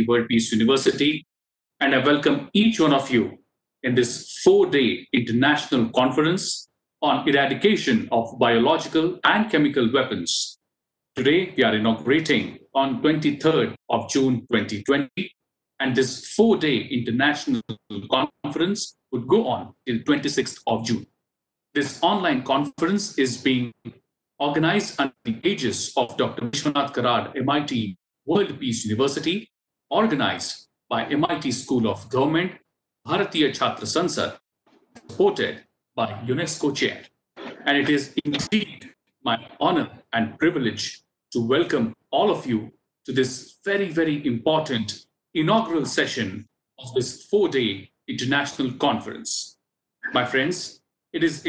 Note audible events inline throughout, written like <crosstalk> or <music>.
World Peace University, and I welcome each one of you in this four-day international conference on eradication of biological and chemical weapons. Today, we are inaugurating on 23rd of June 2020, and this four-day international conference would go on till 26th of June. This online conference is being organized under the aegis of Dr. Vishwanath Karad, MIT World Peace University, organized by MIT School of Government, Bharatiya Chhatra Sansad, supported by UNESCO Chair. And it is indeed my honor and privilege to welcome all of you to this very, very important inaugural session of this four-day international conference. My friends, it is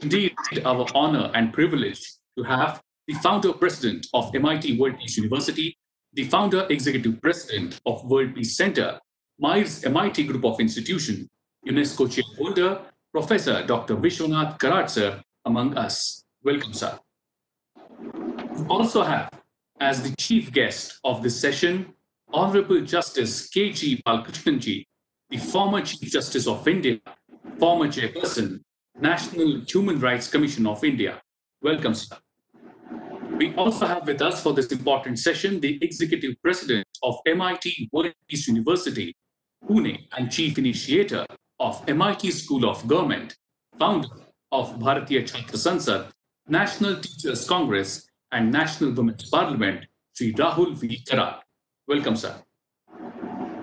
indeed our honor and privilege to have the founder president of MIT World Peace University, the founder executive president of World Peace Center, MAEER's MIT Group of Institution, UNESCO chairholder, Professor Dr. Vishwanath Karad, sir, among us. Welcome, sir. We also have, as the chief guest of this session, Honorable Justice K.G. Balakrishnan the former Chief Justice of India, former chairperson, National Human Rights Commission of India. Welcome, sir. We also have with us for this important session the Executive President of MIT World Peace University, Pune, and Chief Initiator of MIT School of Government, founder of Bharatiya Chhatra Sansad, National Teachers Congress, and National Women's Parliament, Sri Rahul V. Karad. Welcome, sir.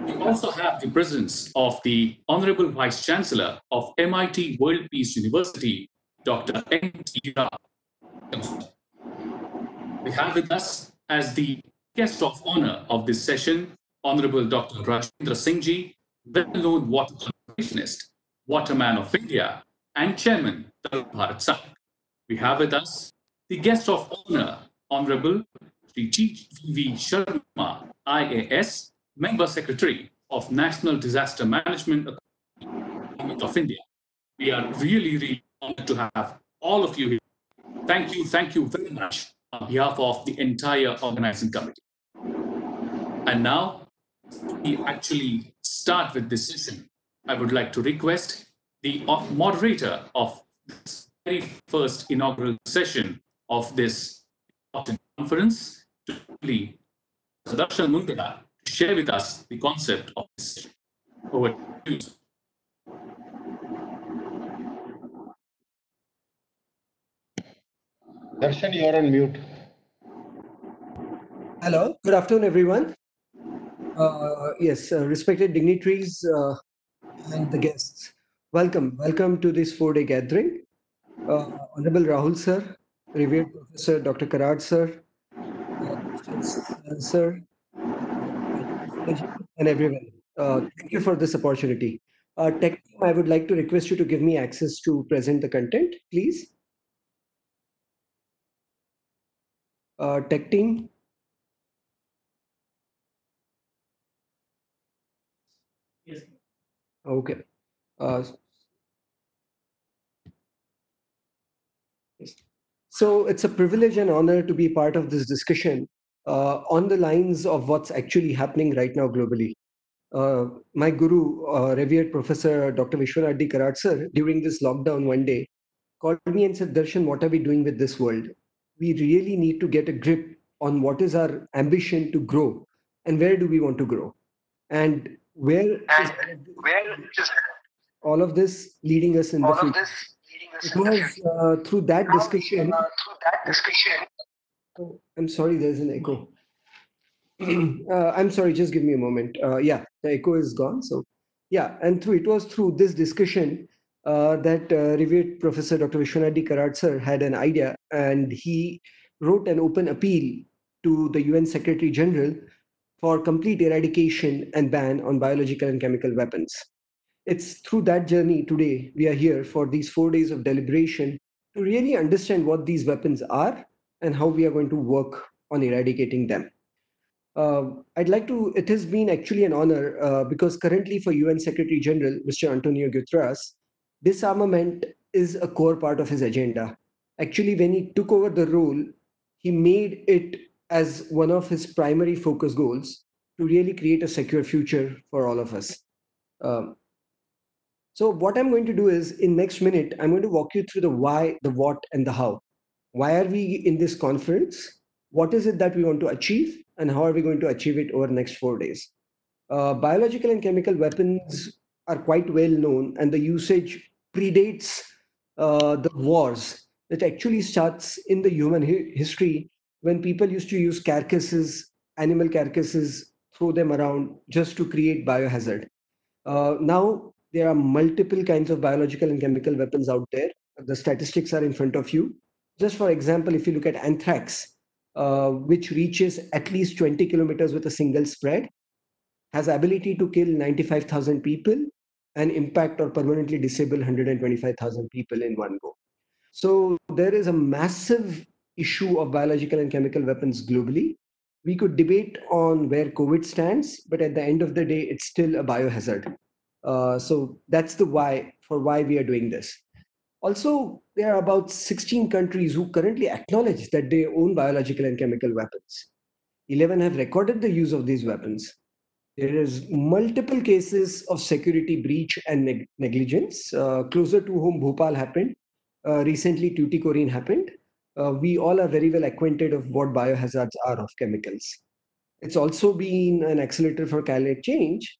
We also have the presence of the Honorable Vice Chancellor of MIT World Peace University, Dr. N. T. Rao. We have with us as the guest of honor of this session, Honorable Dr. Rajendra Singh well-known water conservationist, waterman of India, and chairman, Tarun Bharat. We have with us the guest of honor, Honorable Sri G. V. Sharma, IAS, Member Secretary of National Disaster Management Government of India. We are really, really honored to have all of you here. Thank you, thank you very much on behalf of the entire organizing committee. And now, we actually start with this session, I would like to request the moderator of this very first inaugural session of this conference to please Sudarshan Mundada share with us the concept of this session. Over to you. Darshan, you're on mute. Hello, good afternoon, everyone. Uh, yes, uh, respected dignitaries uh, and the guests, welcome. Welcome to this four-day gathering. Uh, Honorable Rahul sir, revered Professor Dr. Karad sir, uh, sir, and everyone. Uh, thank you for this opportunity. Tech, I would like to request you to give me access to present the content, please. Uh, tech team, Yes. Okay. Uh, yes. So it's a privilege and honor to be part of this discussion uh, on the lines of what's actually happening right now globally. Uh, my guru, uh, revered Professor Dr. Vishwanath D. Karad sir, during this lockdown one day, called me and said, Darshan, what are we doing with this world? We really need to get a grip on what is our ambition to grow and where do we want to grow. And where and where is all of this leading us in all the of future? this leading us It was uh, through that Now, discussion. uh, through that discussion, Oh, I'm sorry, there's an echo. <clears throat> uh, I'm sorry, just give me a moment. Uh, yeah, the echo is gone. So, yeah, and through it was through this discussion uh, that uh, revered Professor Dr. Vishwanath D. Karad sir had an idea, and he wrote an open appeal to the UN Secretary General for complete eradication and ban on biological and chemical weapons. It's through that journey today we are here for these four days of deliberation to really understand what these weapons are and how we are going to work on eradicating them. Uh, I'd like to, it has been actually an honor uh, because currently for UN Secretary General, Mr. Antonio Guterres, disarmament is a core part of his agenda. Actually, when he took over the role, he made it as one of his primary focus goals to really create a secure future for all of us. Um, so what I'm going to do is in next minute, I'm going to walk you through the why, the what, and the how. Why are we in this conference? What is it that we want to achieve? And how are we going to achieve it over the next four days? Uh, biological and chemical weapons are quite well known and the usage predates uh, the wars It actually starts in the human hi- history when people used to use carcasses, animal carcasses, throw them around just to create biohazard. Uh, now there are multiple kinds of biological and chemical weapons out there. The statistics are in front of you. Just for example, if you look at anthrax, uh, which reaches at least 20 kilometers with a single spread, has ability to kill 95,000 people and impact or permanently disable 125,000 people in one go. So there is a massive issue of biological and chemical weapons globally. We could debate on where COVID stands, but at the end of the day, it's still a biohazard. Uh, so that's the why for why we are doing this. Also, there are about 16 countries who currently acknowledge that they own biological and chemical weapons. 11 have recorded the use of these weapons. There is multiple cases of security breach and neg- negligence. Uh, closer to home, Bhopal happened. Uh, recently, Tuticorin happened. Uh, we all are very well acquainted of what biohazards are of chemicals. It's also been an accelerator for climate change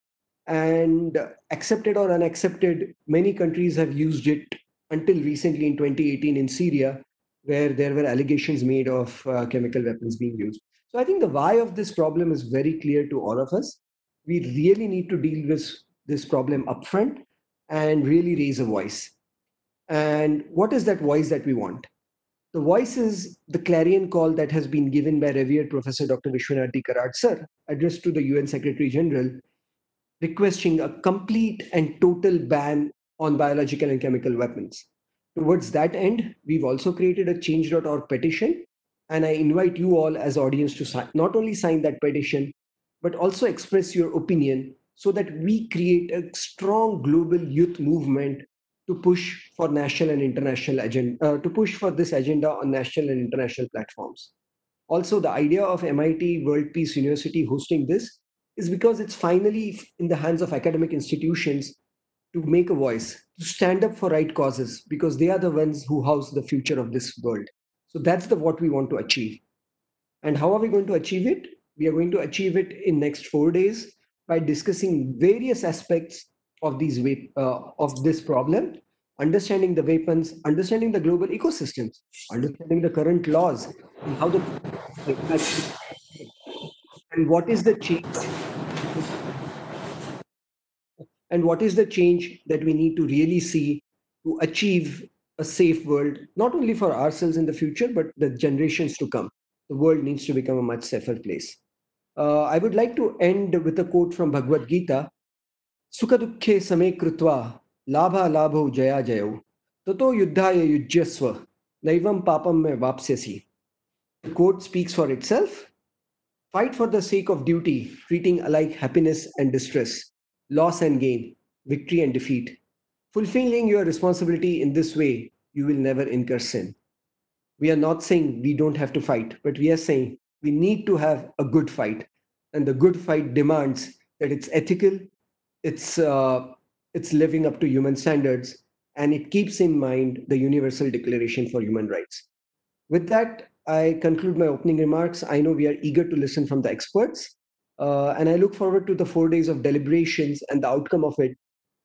and accepted or unaccepted, many countries have used it until recently in 2018 in Syria, where there were allegations made of uh, chemical weapons being used. So I think the why of this problem is very clear to all of us. We really need to deal with this problem upfront and really raise a voice. And what is that voice that we want? The voice is the clarion call that has been given by revered Professor Dr. Vishwanath. Karad sir, addressed to the UN Secretary General, requesting a complete and total ban on biological and chemical weapons. Towards that end, we've also created a change.org petition, and I invite you all as audience to sign, not only sign that petition, but also express your opinion so that we create a strong global youth movement to push for national and international agenda, uh, to push for this agenda on national and international platforms. Also, the idea of MIT World Peace University hosting this is because it's finally in the hands of academic institutions to make a voice, to stand up for right causes, because they are the ones who house the future of this world. So that's the what we want to achieve. And how are we going to achieve it? We are going to achieve it in next four days by discussing various aspects of these uh, of this problem, understanding the weapons, understanding the global ecosystems, understanding the current laws, and how the and what is the change and what is the change that we need to really see to achieve a safe world not only for ourselves in the future but the generations to come the world needs to become a much safer place. Uh, i would like to end with a quote from bhagavad gita. Sukha dukhe same krutva labha labho jaya jayo tato yuddhaya yujyasva naivam papam me vapsyasi. The quote speaks for itself. Fight for the sake of duty, treating alike happiness and distress, loss and gain, victory and defeat. Fulfilling your responsibility in this way, you will never incur sin. We are not saying we don't have to fight, but we are saying we need to have a good fight. And the good fight demands that it's ethical, it's, uh, it's living up to human standards, and it keeps in mind the Universal Declaration for Human Rights. With that, I conclude my opening remarks. I know we are eager to listen from the experts, uh, and I look forward to the four days of deliberations and the outcome of it.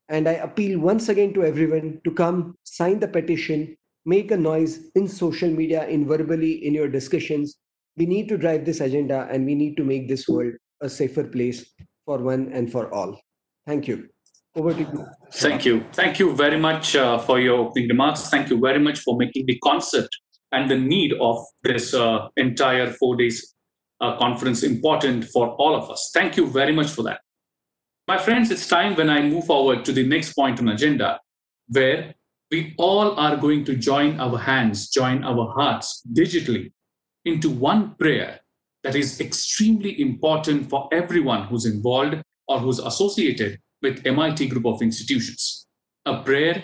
And I appeal once again to everyone to come sign the petition, make a noise in social media, in verbally, in your discussions. We need to drive this agenda and we need to make this world a safer place for one and for all. Thank you. Over to you. Thank you. Thank you very much uh, for your opening remarks. Thank you very much for making the concept and the need of this uh, entire four days uh, conference important for all of us. Thank you very much for that. My friends, it's time when I move forward to the next point on agenda, where we all are going to join our hands, join our hearts digitally into one prayer that is extremely important for everyone who's involved or who's associated with MIT Group of Institutions. A prayer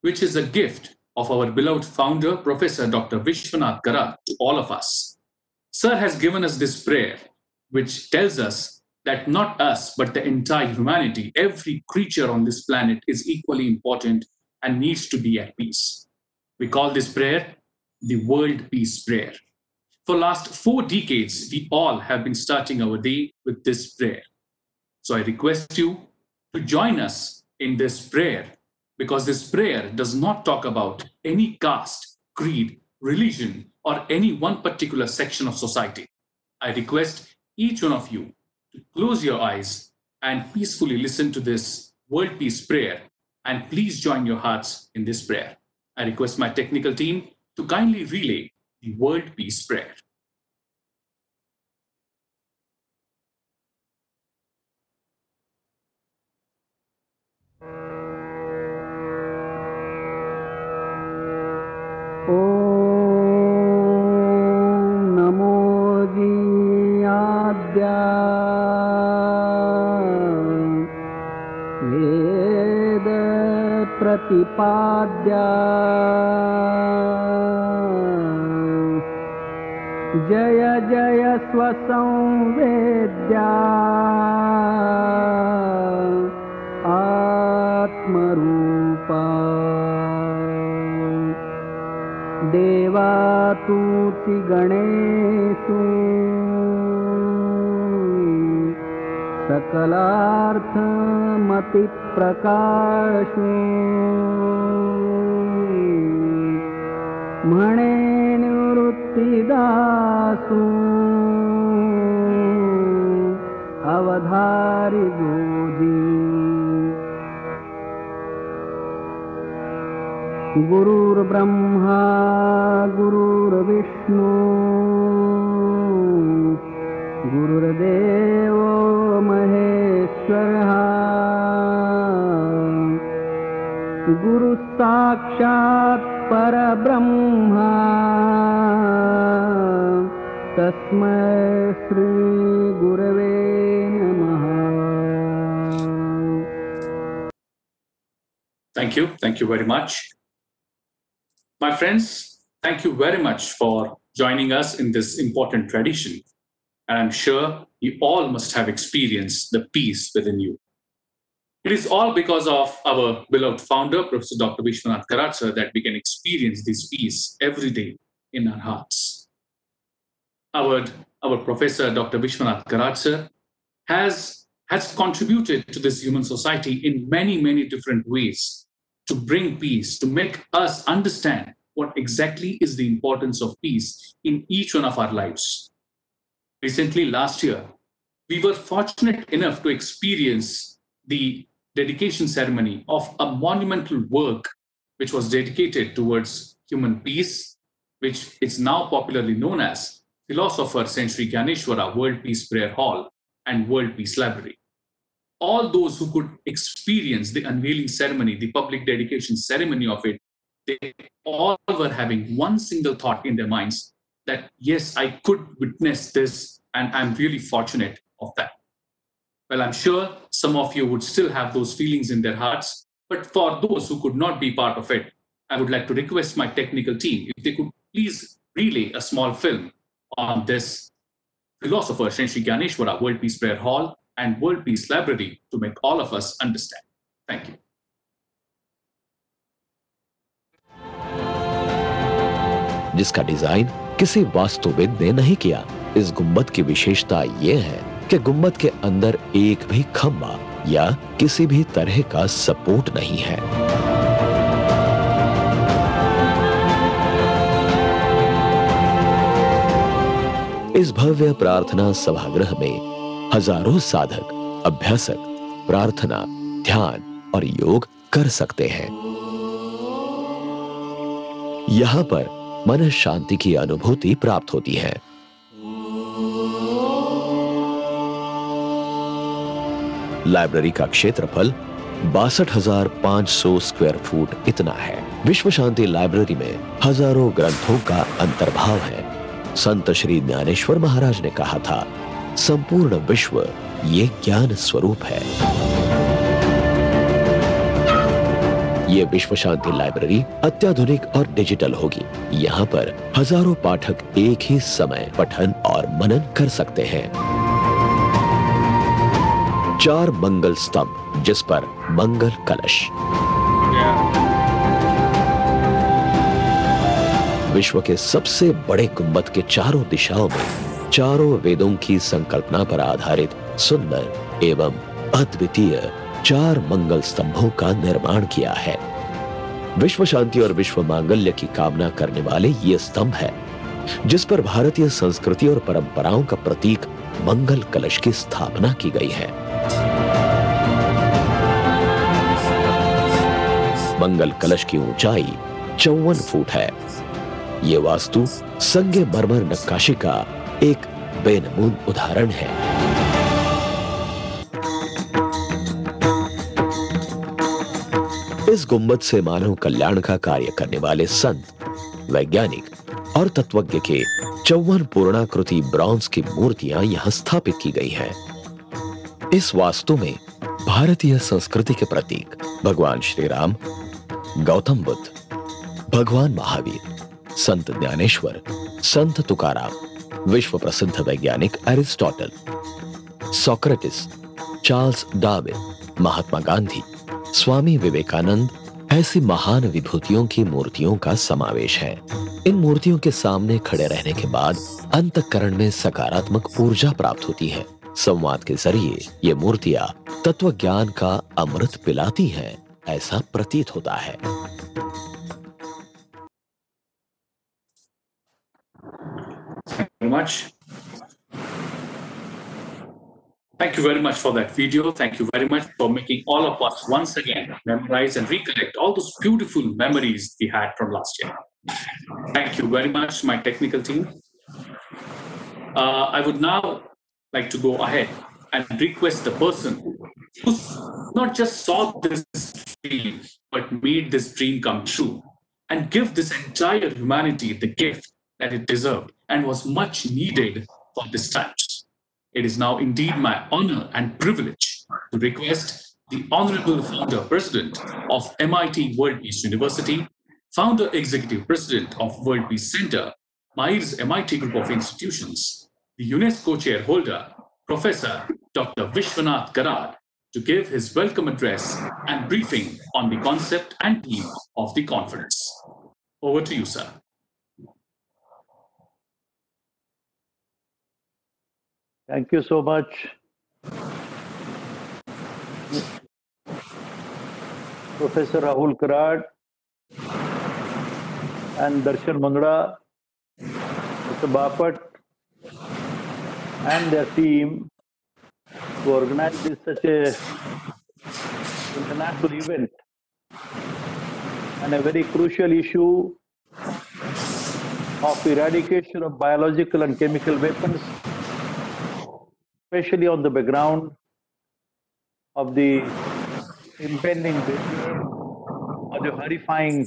which is a gift of our beloved founder, Professor Dr. Vishwanath Karad, to all of us. Sir has given us this prayer, which tells us that not us, but the entire humanity, every creature on this planet is equally important and needs to be at peace. We call this prayer the World Peace Prayer. For last four decades, we all have been starting our day with this prayer. So I request you to join us in this prayer because this prayer does not talk about any caste, creed, religion, or any one particular section of society. I request each one of you to close your eyes and peacefully listen to this world peace prayer and please join your hearts in this prayer. I request my technical team to kindly relay the world peace prayer. उपाद्या जय जय स्वसंवेद्या। आत्मरूपा। देवातूति गणेषु सिगणेश सकलार्थमति सकलार्थमतिप्रकाशु म्हणे निवृत्तिदासु। अवधारि गोधी गुरुर्ब्रह्मा गुरुर्विष्णु। गुरुर्देवो महेश्वरः गुरुः साक्षात् परब्रह्मा तस्मै श्रीगुरवे नमः Thank you. Thank you very much. My friends, thank you very much for joining us in this important tradition. And I'm sure you all must have experienced the peace within you. It is all because of our beloved founder, Professor Dr. Vishwanath Karatsa, that we can experience this peace every day in our hearts. Our, our professor, Dr. Vishwanath Karatsa, has, has contributed to this human society in many, many different ways to bring peace, to make us understand what exactly is the importance of peace in each one of our lives. Recently, last year, we were fortunate enough to experience the dedication ceremony of a monumental work which was dedicated towards human peace, which is now popularly known as Philosopher Saint Shri Dnyaneshwara World Peace Prayer Hall and World Peace Library all those who could experience the unveiling ceremony, the public dedication ceremony of it, they all were having one single thought in their minds that, yes, I could witness this, and I'm really fortunate of that. Well, I'm sure some of you would still have those feelings in their hearts, but for those who could not be part of it, I would like to request my technical team if they could please relay a small film on this philosopher Saint Shri Dnyaneshwara World Peace Prayer Hall and World Peace Library to make all of us understand. Thank you. जिसका design किसी वास्तुविद ने नहीं किया इस गुम्बद की विशेषता यह है कि गुंबद के अंदर एक भी खम्बा या किसी भी तरह का सपोर्ट नहीं है। इस भव्य प्रार्थना सभागृह में हज़ारों साधक, अभ्यासक, प्रार्थना, ध्यान और योग कर सकते हैं। यहाँ पर मन शांति की अनुभूति प्राप्त होती है। लाइब्रेरी का क्षेत्रफल बासठ स्क्वायर फुट इतना है। विश्व शांति लाइब्रेरी में हज़ारों ग्रंथों का अंतर्भाव है। संत श्री ज्ञानेश्वर महाराज ने कहा था, संपूर्ण विश्व ये ज्ञान स्वरूप है। ये विश्व शांति लाइब्रेरी अत्याधुनिक और डिजिटल होगी। यहाँ पर हज़ारों पाठक एक ही समय पठन और मनन कर सकते हैं। चार मंगल स्तंभ, जिस पर मंगल कलश। विश्व के सबसे बड़े गुंबद के चारों दिशाओं में, चारों वेदों की संकल्पना पर आधारित सुंदर एवं अद्वितीय चार मंगल स्तंभों का निर्माण किया है। विश्व शांति और विश्व मांगल्य की कामना करने वाले ये स्तंभ है, जिस पर भारतीय संस्कृति और परंपराओं का प्रतीक मंगल कलश की स्थापना की गई है। मंगल कलश की ऊंचाई चौवन फुट है ये वास्तु संगे मरमर नक्काशी का एक बेनमून उदाहरण है इस गुंबद से मानव कल्याण का कार्य करने वाले संत, वैज्ञानिक और तत्वज्ञ के चौवन पूर्णाकृति ब्रॉन्ज की मूर्तियाँ यहाँ स्थापित की गई हैं। इस वास्तु में भारतीय संस्कृति के प्रतीक, भगवान श्री राम गौतम बुद्ध, भगवान महावीर, संत ज्ञानेश्वर, संत तुकाराम विश्व प्रसिद्ध वैज्ञानिक Aristotle Socrates, Charles Darwin, Mahatma Gandhi, Swami Vivekananda ऐसी महान विभूतियों की मूर्तियों का समावेश है। इन मूर्तियों के सामने खड़े रहने के बाद अंतकरण में सकारात्मक ऊर्जा प्राप्त होती है। संवाद के ज़रिए ये मूर्तियाँ तत्व ज्ञान का अमृत पिलाती हैं। ऐसा प्रतीत होता है much. Thank you very much for that video. Thank you very much for making all of us once again memorize and recollect all those beautiful memories we had from last year. Thank you very much, my technical team. Uh, I would now like to go ahead and request the person who's not just saw this dream, but made this dream come true and give this entire humanity the gift that it deserved and was much needed for this times. It is now indeed my honor and privilege to request the Honorable Founder President of MIT World Peace University, Founder Executive President of World Peace Center, MAEER's MIT Group of Institutions, the UNESCO Chairholder, Professor Dr. Vishwanath Karad, to give his welcome address and briefing on the concept and theme of the conference. Over to you, sir. Thank you so much. Professor Rahul Karad and Darshan Mundra, Mr. Bapat, and their team to organize this such a international event and a very crucial issue of eradication of biological and chemical weapons especially on the background of the impending or the horrifying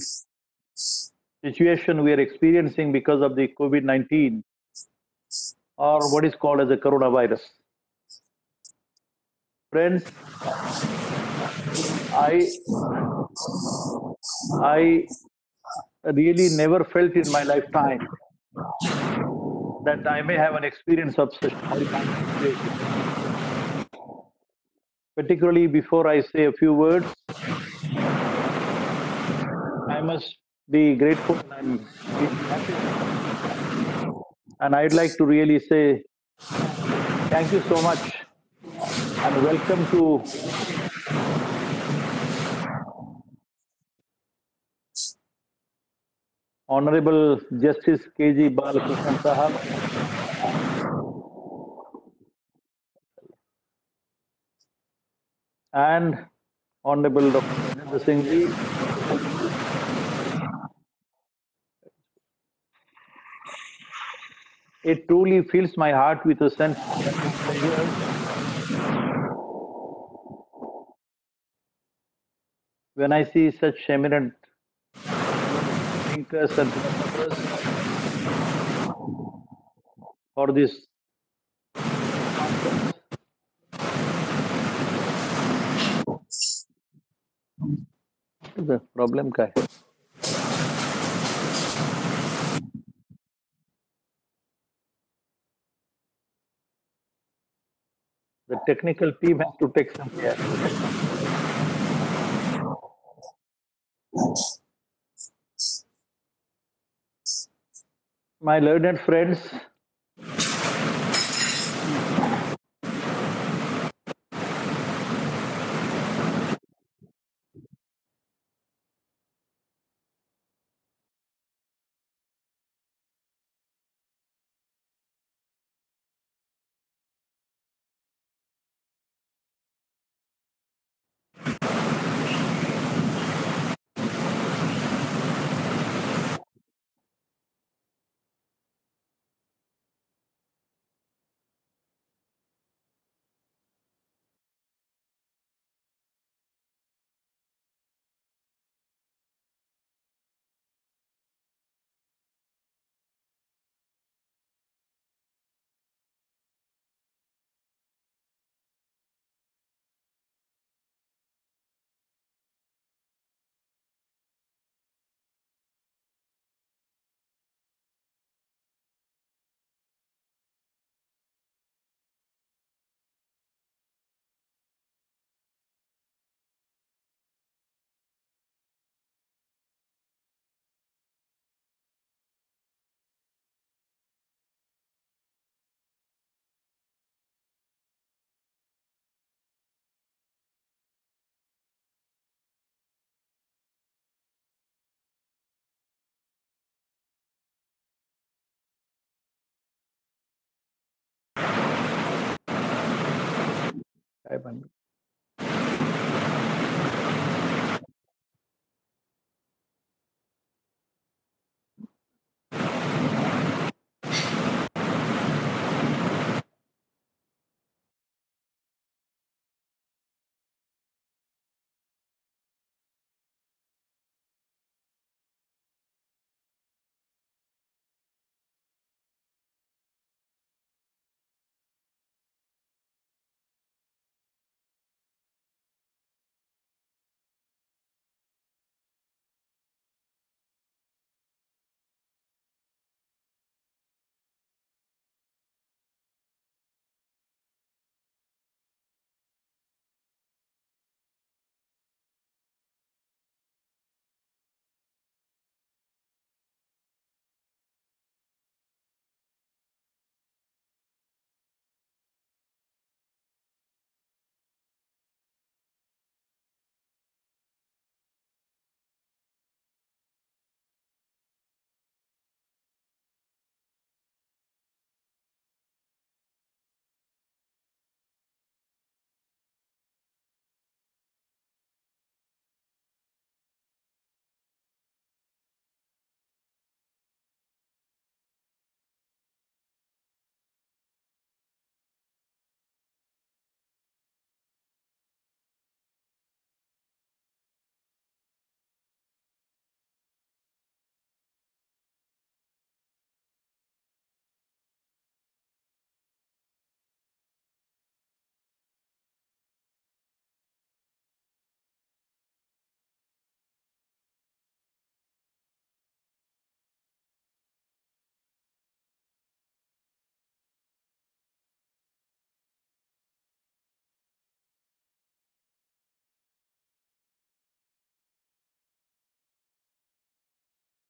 situation we are experiencing because of the COVID 19 or what is called as a coronavirus. Friends, I, I really never felt in my lifetime that I may have an experience of such. Particularly before I say a few words, I must be grateful and. And I'd like to really say thank you so much and welcome to Honorable Justice KG Balakrishnan Sahab. And Honorable Dr. Rajendra Singh Ji. It truly fills my heart with a sense of pleasure when I see such eminent thinkers and philosophers for this. The problem है The technical team has to take some care. My learned friends, Ivan.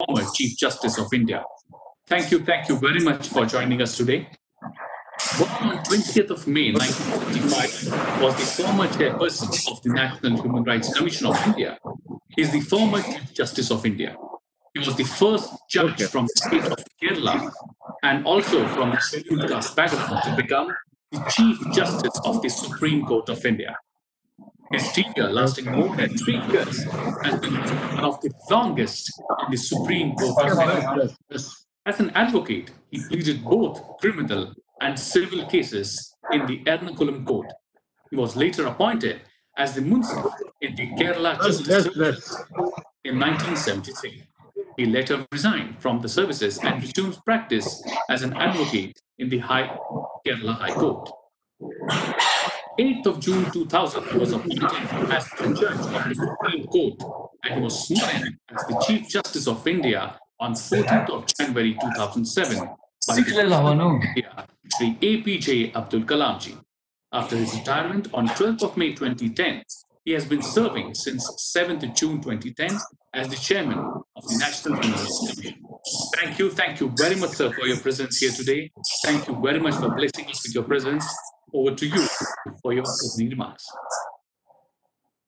Former Chief Justice of India. Thank you, thank you very much for joining us today. Born on 20th of May 1955, was the former chairperson of the National Human Rights Commission of India. He is the former Chief Justice of India. He was the first judge from the state of Kerala and also from the scheduled caste background to become the Chief Justice of the Supreme Court of India. His tenure, lasting more than three years, has been one of the longest in the Supreme Court. As an advocate, he pleaded both criminal and civil cases in the Ernakulam court. He was later appointed as the Munsif in the Kerala Justice in 1973. He later resigned from the services and resumed practice as an advocate in the High Kerala High Court. 8th of June 2000, he was appointed as the judge of the Supreme Court and he was sworn in as the Chief Justice of India on 14th of January 2007 by the India, Sri APJ Abdul Kalamji. After his retirement on 12th of May 2010, he has been serving since 7th June 2010 as the chairman of the National Minerals Commission. Thank you, thank you very much, sir, for your presence here today. Thank you very much for blessing us with your presence. Over to you for your opening remarks.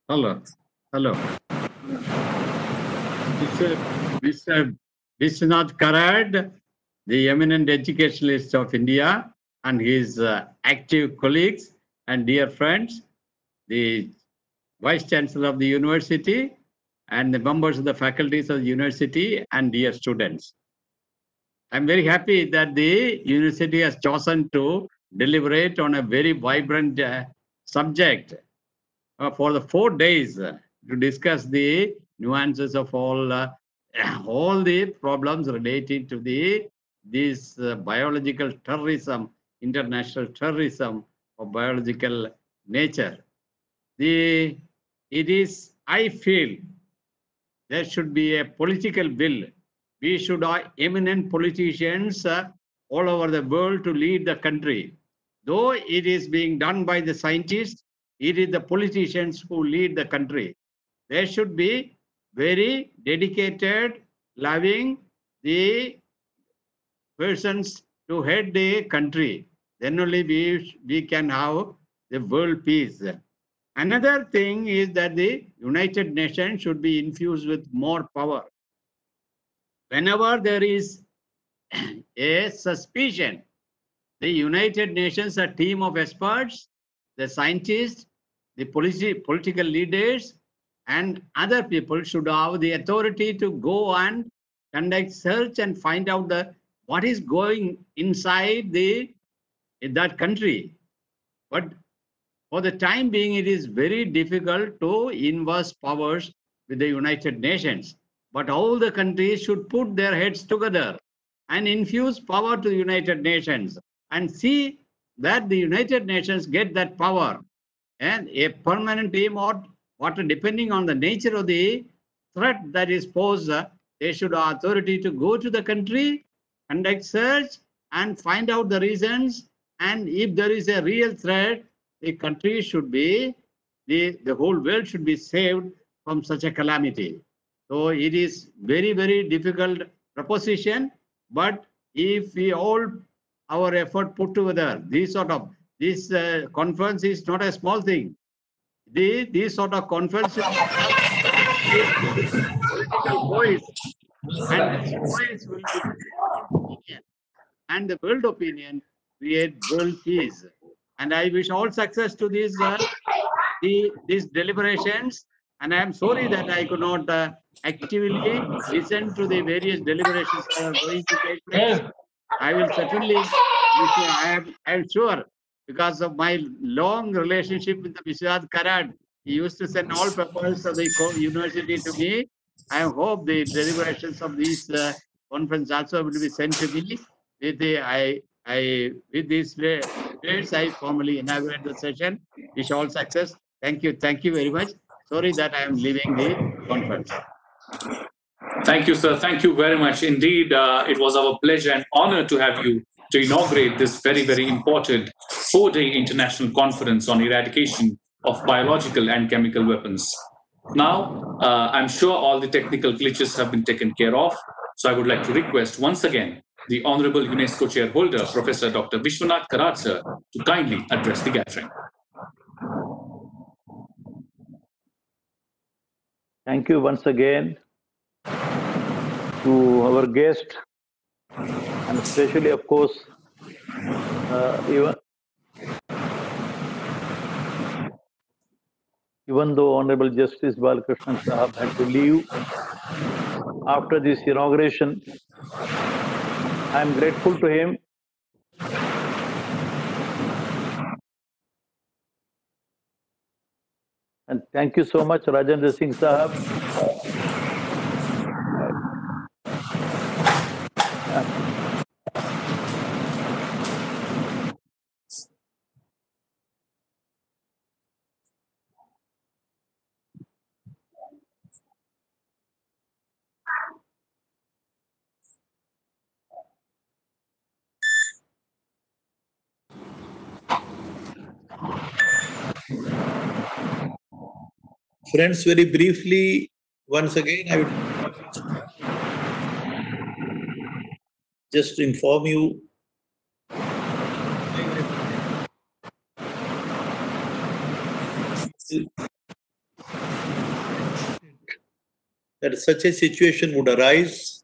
Hello, hello. Mr. Vishwanath Karad, the eminent educationalist of India, and his uh, active colleagues and dear friends, the Vice Chancellor of the university, and the members of the faculties of the university, and dear students. I'm very happy that the university has chosen to deliberate on a very vibrant uh, subject uh, for the four days uh, to discuss the nuances of all uh, <clears throat> all the problems related to the this uh, biological terrorism, international terrorism of biological nature. The it is I feel there should be a political will. We should have eminent politicians uh, all over the world to lead the country. Though it is being done by the scientists, it is the politicians who lead the country. They should be very dedicated, loving the persons to head the country. Then only we, we can have the world peace. Another thing is that the United Nations should be infused with more power. Whenever there is <clears throat> a suspicion, the United Nations, a team of experts, the scientists, the politi- political leaders, and other people should have the authority to go and conduct search and find out the what is going inside the in that country. But for the time being, it is very difficult to invest powers with the United Nations. But all the countries should put their heads together and infuse power to the United Nations and see that the United Nations get that power and a permanent team or what depending on the nature of the threat that is posed, uh, they should have authority to go to the country, conduct search and find out the reasons. And if there is a real threat, the country should be, the, the whole world should be saved from such a calamity. So it is very, very difficult proposition. But if we all our effort put together, this sort of this uh, conference is not a small thing. The this sort of conference political voice and voice will opinion. and the world opinion create world peace. And I wish all success to these uh, the these deliberations. And I am sorry that I could not uh, actively listen to the various deliberations that are going to take place. I will certainly, I am, I am sure, because of my long relationship with the Vishwanath Karad, he used to send all papers of the university to me. I hope the deliberations of these uh, conference also will be sent to me. With the, I, I, with these words, I formally inaugurate the session. Wish all success. Thank you. Thank you very much. Sorry that I am leaving the conference. Thank you, sir. Thank you very much. Indeed, uh, it was our pleasure and honor to have you to inaugurate this very, very important four day international conference on eradication of biological and chemical weapons. Now, uh, I'm sure all the technical glitches have been taken care of. So I would like to request once again the Honorable UNESCO Chairholder, Professor Dr. Vishwanath Karad, sir, to kindly address the gathering. Thank you once again to our guest, and especially, of course, uh, even even though Honorable Justice Balakrishnan Sahab had to leave after this inauguration, I am grateful to him. And thank you so much, Rajendra Singh Sahab. Friends, very briefly, once again, I would just inform you that such a situation would arise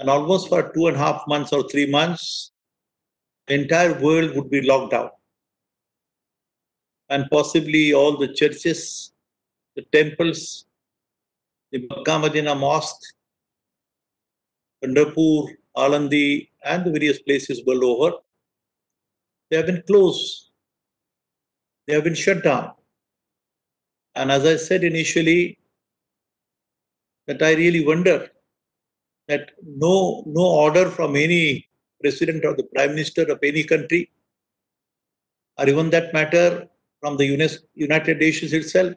and almost for two and a half months or three months, the entire world would be locked down. And possibly all the churches, the temples, the Makkah Mosque, Pandharpur, Alandi, and the various places world over, they have been closed. They have been shut down. And as I said initially, that I really wonder that no, no order from any president or the prime minister of any country, or even that matter from the United Nations itself,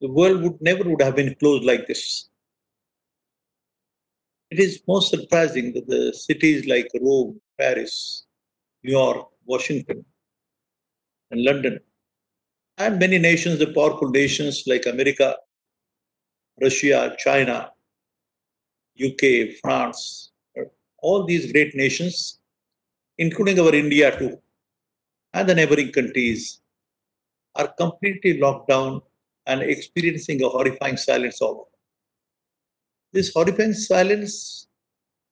the world would never would have been closed like this. It is most surprising that the cities like Rome, Paris, New York, Washington, and London, and many nations, the powerful nations like America, Russia, China, UK, France, all these great nations, including our India too, and the neighboring countries, are completely locked down and experiencing a horrifying silence all over. This horrifying silence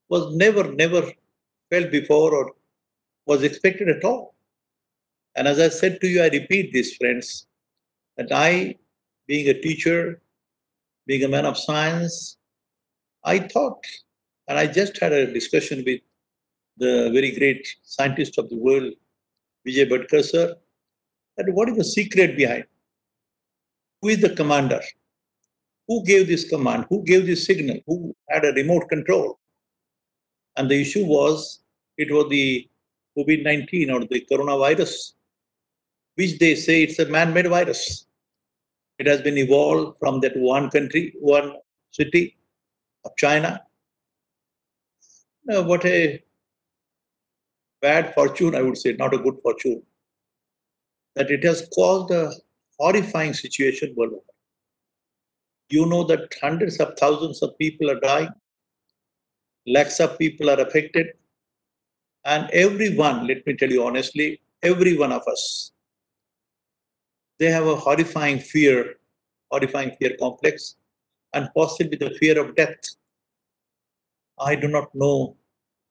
was never, never felt before or was expected at all. And as I said to you, I repeat this, friends, that I, being a teacher, being a man of science, I thought, and I just had a discussion with the very great scientist of the world, Vijay sir, that what is the secret behind? Who is the commander? Who gave this command? Who gave this signal? Who had a remote control? And the issue was, it was the COVID-19 or the coronavirus, which they say it's a man-made virus. It has been evolved from that one country, one city of China. Now, what a bad fortune, I would say, not a good fortune, that it has caused a horrifying situation worldwide. You know that hundreds of thousands of people are dying, lakhs of people are affected, and everyone, let me tell you honestly, every one of us, they have a horrifying fear, horrifying fear complex, and possibly the fear of death. I do not know.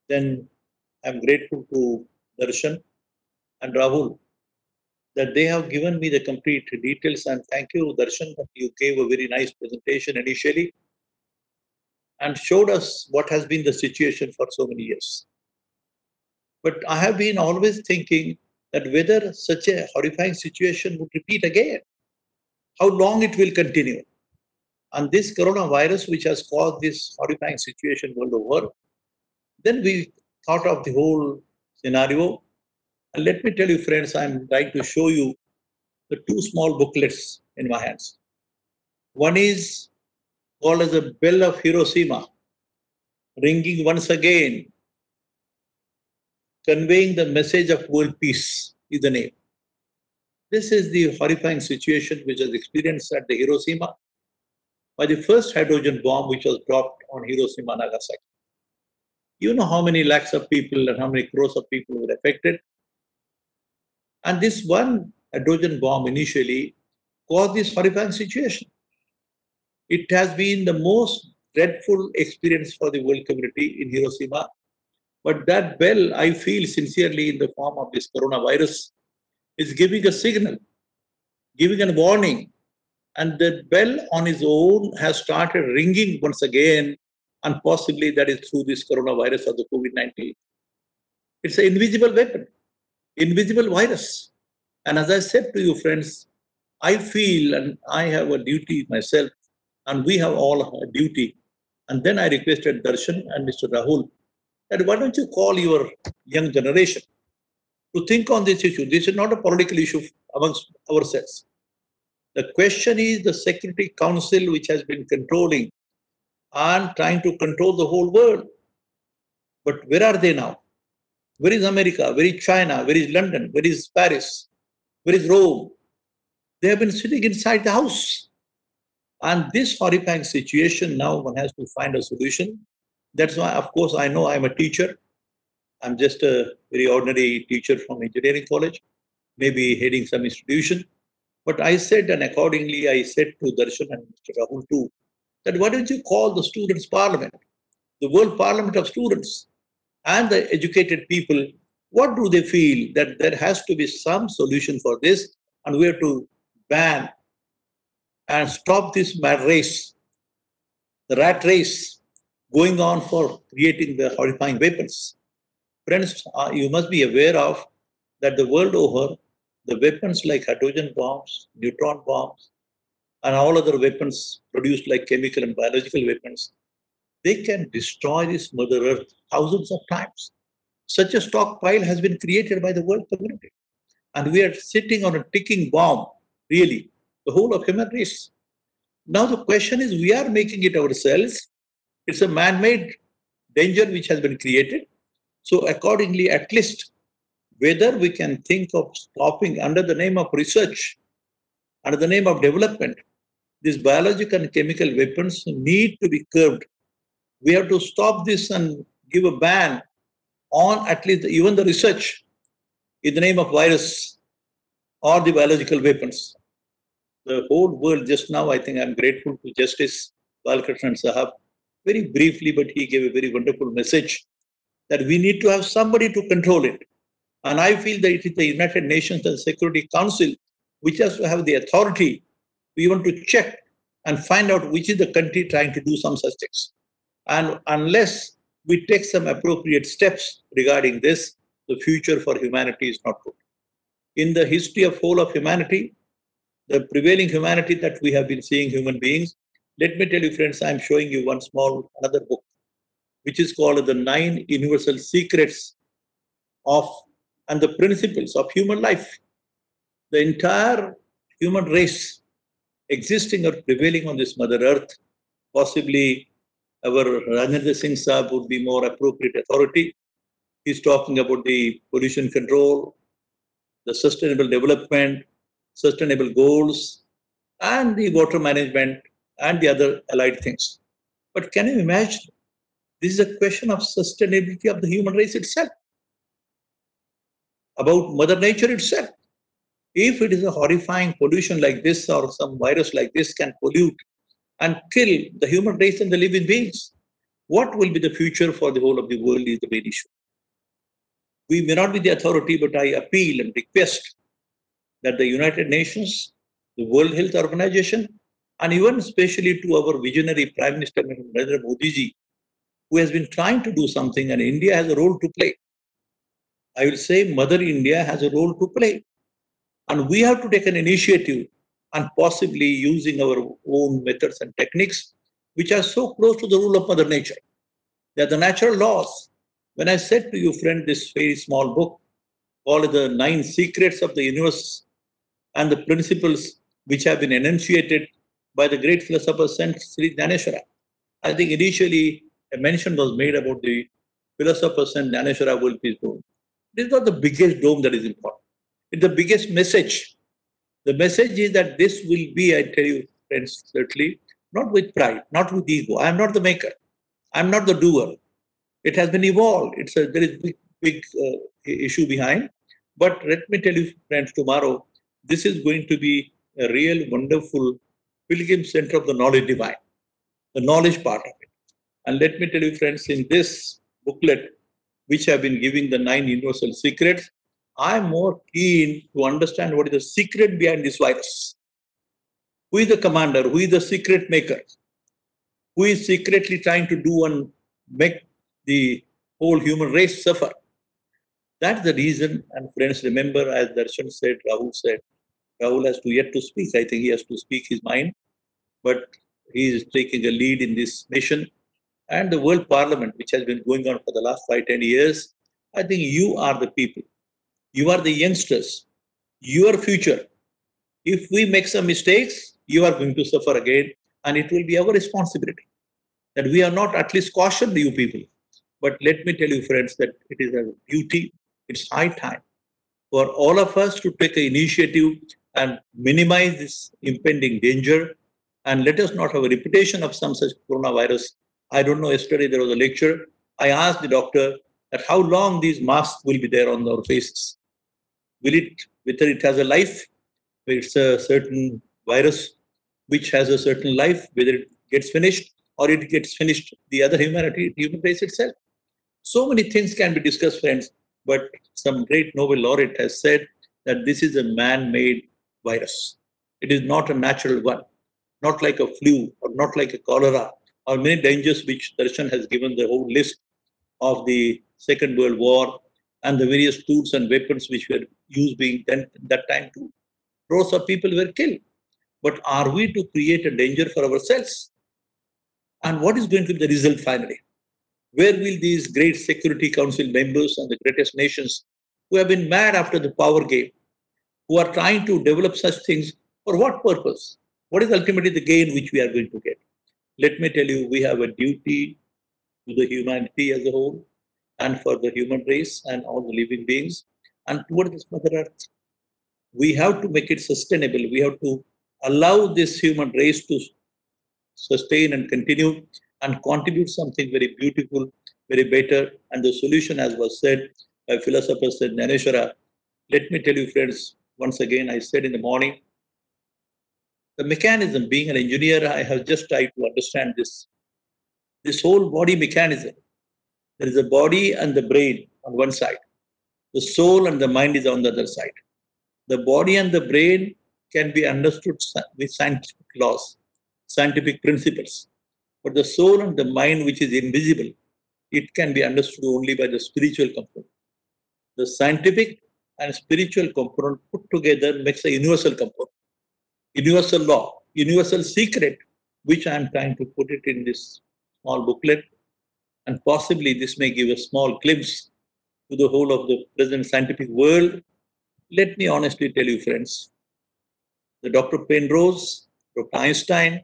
Then I'm grateful to Darshan and Rahul that they have given me the complete details. And thank you, Darshan, that you gave a very nice presentation initially and showed us what has been the situation for so many years. But I have been always thinking that whether such a horrifying situation would repeat again, how long it will continue. And this coronavirus, which has caused this horrifying situation world over, then we thought of the whole scenario. Let me tell you, friends, I'm trying to show you the two small booklets in my hands. One is called as the Bell of Hiroshima, ringing once again, conveying the message of world peace is the name. This is the horrifying situation which was experienced at the Hiroshima by the first hydrogen bomb which was dropped on Hiroshima Nagasaki. You know how many lakhs of people and how many crores of people were affected. And this one hydrogen bomb initially caused this horrifying situation. It has been the most dreadful experience for the world community in Hiroshima. But that bell, I feel sincerely in the form of this coronavirus, is giving a signal, giving a warning. And that bell on its own has started ringing once again, and possibly that is through this coronavirus or the COVID 19. It's an invisible weapon, invisible virus. And as I said to you, friends, I feel and I have a duty myself, and we have all a duty. And then I requested Darshan and Mr. Rahul that why don't you call your young generation to think on this issue? This is not a political issue amongst ourselves. The question is the Security Council, which has been controlling and trying to control the whole world. But where are they now? Where is America? Where is China? Where is London? Where is Paris? Where is Rome? They have been sitting inside the house. And this horrifying situation now one has to find a solution. That's why, of course, I know I'm a teacher. I'm just a very ordinary teacher from engineering college, maybe heading some institution. But I said, and accordingly, I said to Darshan and Mr. Rahul too, that why don't you call the students' parliament, the world parliament of students, and the educated people? What do they feel that there has to be some solution for this, and we have to ban and stop this mad race, the rat race going on for creating the horrifying weapons. Friends, uh, you must be aware of that the world over, the weapons like hydrogen bombs, neutron bombs, and all other weapons produced like chemical and biological weapons, they can destroy this Mother Earth thousands of times. Such a stockpile has been created by the world community. And we are sitting on a ticking bomb, really, the whole of human race. Now the question is, we are making it ourselves. It's a man-made danger which has been created. So accordingly, at least whether we can think of stopping under the name of research, under the name of development, these biological and chemical weapons need to be curbed. We have to stop this and give a ban on at least even the research in the name of virus or the biological weapons. The whole world just now, I think I'm grateful to Justice Balakrishnan Sahab, very briefly, but he gave a very wonderful message that we need to have somebody to control it. And I feel that it is the United Nations and Security Council which has to have the authority we want to check and find out which is the country trying to do some such things. And unless we take some appropriate steps regarding this, the future for humanity is not good. In the history of whole of humanity, the prevailing humanity that we have been seeing human beings, let me tell you, friends, I'm showing you one small another book, which is called the Nine Universal Secrets of and the Principles of Human Life. The entire human race existing or prevailing on this Mother Earth, possibly our Rajendra Singh Saab would be more appropriate authority. He's talking about the pollution control, the sustainable development, sustainable goals, and the water management and the other allied things. But can you imagine? This is a question of sustainability of the human race itself, about Mother Nature itself. If it is a horrifying pollution like this or some virus like this can pollute and kill the human race and the living beings, what will be the future for the whole of the world is the main issue. We may not be the authority, but I appeal and request that the United Nations, the World Health Organization, and even especially to our visionary Prime Minister Narendra Modi ji, who has been trying to do something, and India has a role to play. I will say Mother India has a role to play. And we have to take an initiative and possibly using our own methods and techniques, which are so close to the rule of Mother Nature. They are the natural laws. When I said to you, friend, this very small book called The Nine Secrets of the Universe and the Principles which have been enunciated by the great philosopher Saint Sri Dnyaneshwara. I think initially a mention was made about the philosopher Saint Dnyaneshwara World Peace Dome. This is not the biggest dome that is important. It's the biggest message. The message is that this will be, I tell you, friends, certainly, not with pride, not with ego. I am not the maker. I am not the doer. It has been evolved. It's a there is big, big uh, issue behind. But let me tell you, friends, tomorrow this is going to be a real wonderful pilgrim center of the knowledge divine, the knowledge part of it. And let me tell you, friends, in this booklet, which I have been giving the nine universal secrets, I'm more keen to understand what is the secret behind this virus. Who is the commander? Who is the secret maker? Who is secretly trying to do and make the whole human race suffer? That's the reason. And friends, remember, as Darshan said, Rahul said, Rahul has to yet to speak. I think he has to speak his mind, but he is taking a lead in this mission. And the World Parliament, which has been going on for the last five, ten years, I think you are the people. You are the youngsters. Your future. If we make some mistakes, you are going to suffer again, and it will be our responsibility that we are not at least cautioned you people. But let me tell you, friends, that it is a duty, it's high time for all of us to take an initiative and minimize this impending danger. And let us not have a reputation of some such coronavirus. I don't know, yesterday there was a lecture. I asked the doctor that how long these masks will be there on our faces. Will it, whether it has a life, whether it's a certain virus which has a certain life, whether it gets finished or it gets finished the other humanity, human race itself. So many things can be discussed, friends, but some great Nobel laureate has said that this is a man-made virus. It is not a natural one, not like a flu or not like a cholera or many dangers which Darshan has given the whole list of the Second World War and the various tools and weapons which were used being then that time to crores of people were killed. But are we to create a danger for ourselves? And what is going to be the result finally? Where will these great Security Council members and the greatest nations who have been mad after the power game, who are trying to develop such things, for what purpose? What is ultimately the gain which we are going to get? Let me tell you, we have a duty to the humanity as a whole and for the human race and all the living beings and toward this Mother Earth. We have to make it sustainable. We have to allow this human race to sustain and continue and contribute something very beautiful, very better. And the solution, as was said by philosopher said Dnyaneshwara, let me tell you, friends, once again, I said in the morning, the mechanism, being an engineer, I have just tried to understand this. This whole body mechanism. There is a body and the brain on one side. The soul and the mind is on the other side. The body and the brain can be understood with scientific laws, scientific principles. But the soul and the mind, which is invisible, it can be understood only by the spiritual component. The scientific and spiritual component put together makes a universal component, universal law, universal secret, which I am trying to put it in this small booklet. And possibly this may give a small glimpse to the whole of the present scientific world. Let me honestly tell you, friends, the Dr. Penrose, Dr. Einstein,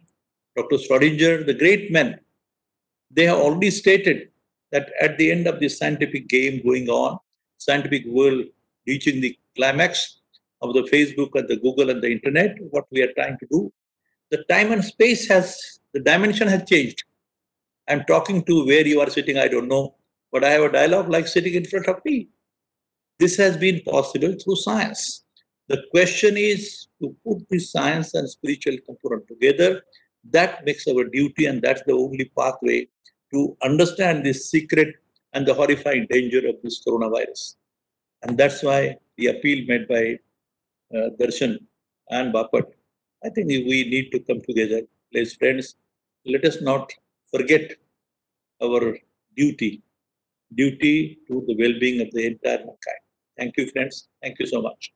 Dr. Schrodinger, the great men, they have already stated that at the end of this scientific game going on, scientific world reaching the climax of the Facebook and the Google and the internet, what we are trying to do, the time and space has, the dimension has changed. I'm talking to where you are sitting, I don't know, but I have a dialogue like sitting in front of me. This has been possible through science. The question is to put the science and spiritual component together. That makes our duty, and that's the only pathway to understand this secret and the horrifying danger of this coronavirus. And that's why the appeal made by uh, Darshan and Bapat, I think we need to come together. As friends, let us not forget our duty, duty to the well-being of the entire mankind. Thank you, friends. Thank you so much.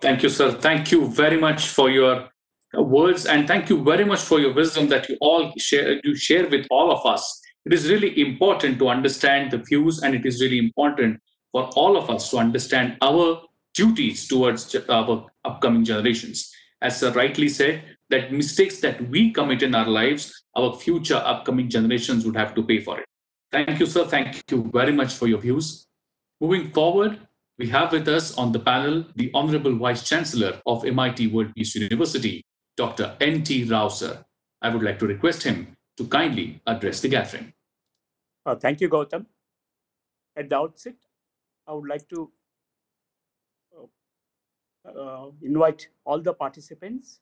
Thank you, sir. Thank you very much for your words and thank you very much for your wisdom that you all share you share with all of us. It is really important to understand the views and it is really important for all of us to understand our duties towards our upcoming generations. As sir rightly said, that mistakes that we commit in our lives, our future upcoming generations would have to pay for it. Thank you, sir. Thank you very much for your views. Moving forward, we have with us on the panel the Honorable Vice Chancellor of MIT World Peace University, Dr. N.T. Rao, sir. I would like to request him to kindly address the gathering. Uh, thank you, Gautam. At the outset, I would like to uh, uh, invite all the participants,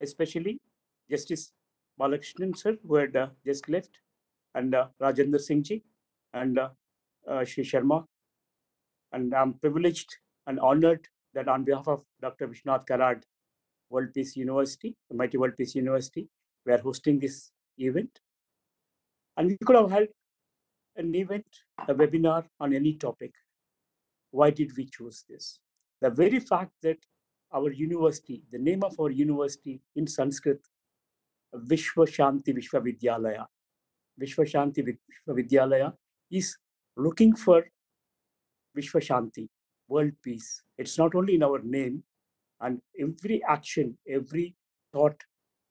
especially Justice Balakrishnan sir, who had uh, just left, and uh, Rajendra Singh and uh, uh, Shri Sharma. And I'm privileged and honored that on behalf of Dr. Vishwanath Karad, World Peace University, the MIT World Peace University, we are hosting this event. And we could have held an event, a webinar on any topic. Why did we choose this? The very fact that our university, the name of our university in Sanskrit, Vishwa Shanti Vishwavidyalaya, Vishwa Shanti Vishwavidyalaya is looking for Vishwa Shanti, world peace. It's not only in our name, and every action, every thought,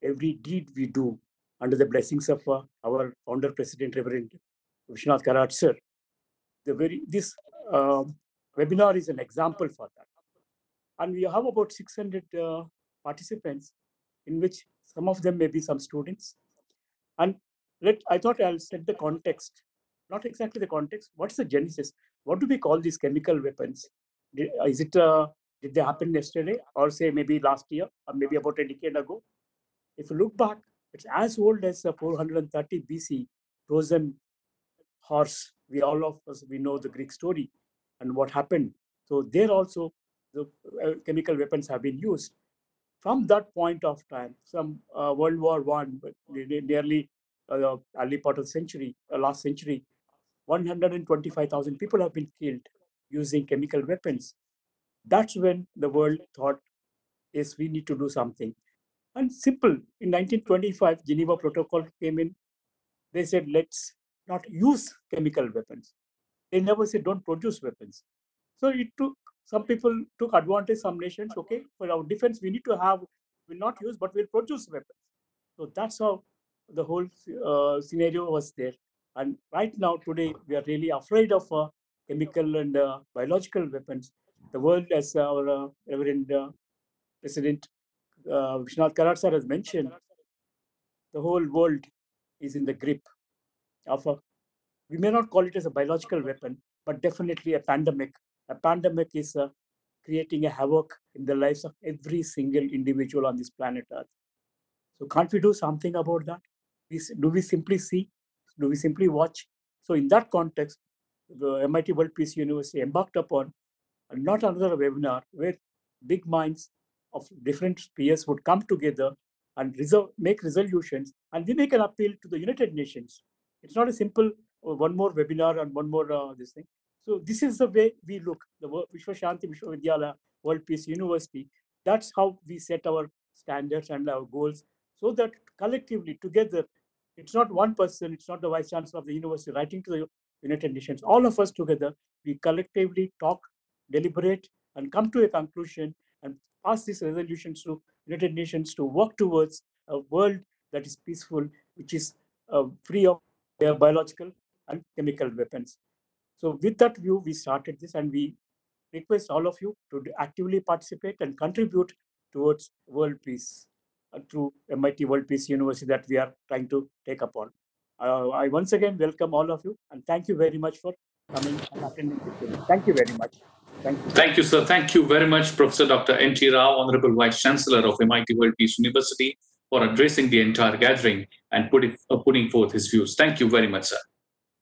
every deed we do under the blessings of uh, our founder, President Reverend Vishwanath Karad sir. The very this um, webinar is an example for that. And we have about 600 uh, participants, in which some of them may be some students. And let I thought I'll set the context, not exactly the context. What's the genesis? What do we call these chemical weapons? Did, is it uh, did they happen yesterday, or say maybe last year, or maybe about a decade ago? If you look back, it's as old as uh, 430 BC, Trojan horse. We all of us we know the Greek story and what happened. So there also the uh, chemical weapons have been used. From that point of time, from uh, World War One, nearly uh, early part of the century, uh, last century, 125,000 people have been killed using chemical weapons. That's when the world thought, yes, we need to do something. And simple, in 1925, Geneva Protocol came in. They said, let's not use chemical weapons. They never said, don't produce weapons. So it took, some people took advantage, some nations, okay, for our defense, we need to have, we'll not use, but we'll produce weapons. So that's how the whole uh, scenario was there. And right now, today, we are really afraid of uh, chemical and uh, biological weapons. The world, as our uh, Reverend uh, President uh, Vishwanath Karad sir has mentioned, the whole world is in the grip of a, we may not call it as a biological weapon, but definitely a pandemic. A pandemic is uh, creating a havoc in the lives of every single individual on this planet Earth. So can't we do something about that? Do we simply see? Do we simply watch? So in that context, the MIT World Peace University embarked upon not another webinar where big minds of different spheres would come together and resolve, make resolutions, and we make an appeal to the United Nations. It's not a simple uh, one more webinar and one more uh, this thing. So this is the way we look. The Vishwa Shanti Vishwavidyalaya World Peace University. That's how we set our standards and our goals, so that collectively together, it's not one person, it's not the vice chancellor of the university writing to the United Nations. All of us together, we collectively talk, deliberate, and come to a conclusion and pass these resolutions to United Nations to work towards a world that is peaceful, which is uh, free of uh, biological and chemical weapons. So with that view, we started this and we request all of you to actively participate and contribute towards world peace uh, through MIT World Peace University that we are trying to take upon. Uh, I once again welcome all of you and thank you very much for coming and attending this. Thank you very much. Thank you. Thank you, sir. Thank you very much, Professor Dr. N.T. Rao, Honorable Vice Chancellor of MIT World Peace University, for addressing the entire gathering and putting, uh, putting forth his views. Thank you very much, sir.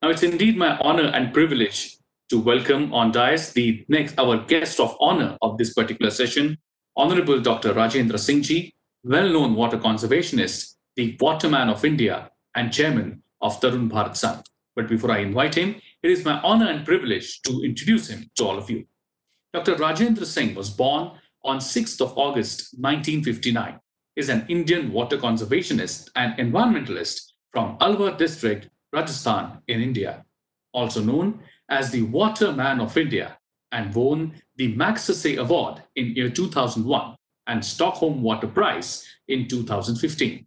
Now, it's indeed my honor and privilege to welcome on dais the next our guest of honor of this particular session, Honorable Dr. Rajendra Singhji, well-known water conservationist, the Waterman of India, and chairman of Tarun Bharat Sangh. But before I invite him, it is my honor and privilege to introduce him to all of you. Dr. Rajendra Singh was born on 6th of August 1959. Is an Indian water conservationist and environmentalist from Alwar district, Rajasthan in India, also known as the Waterman of India and won the Magsaysay Award in year 2001 and Stockholm Water Prize in 2015.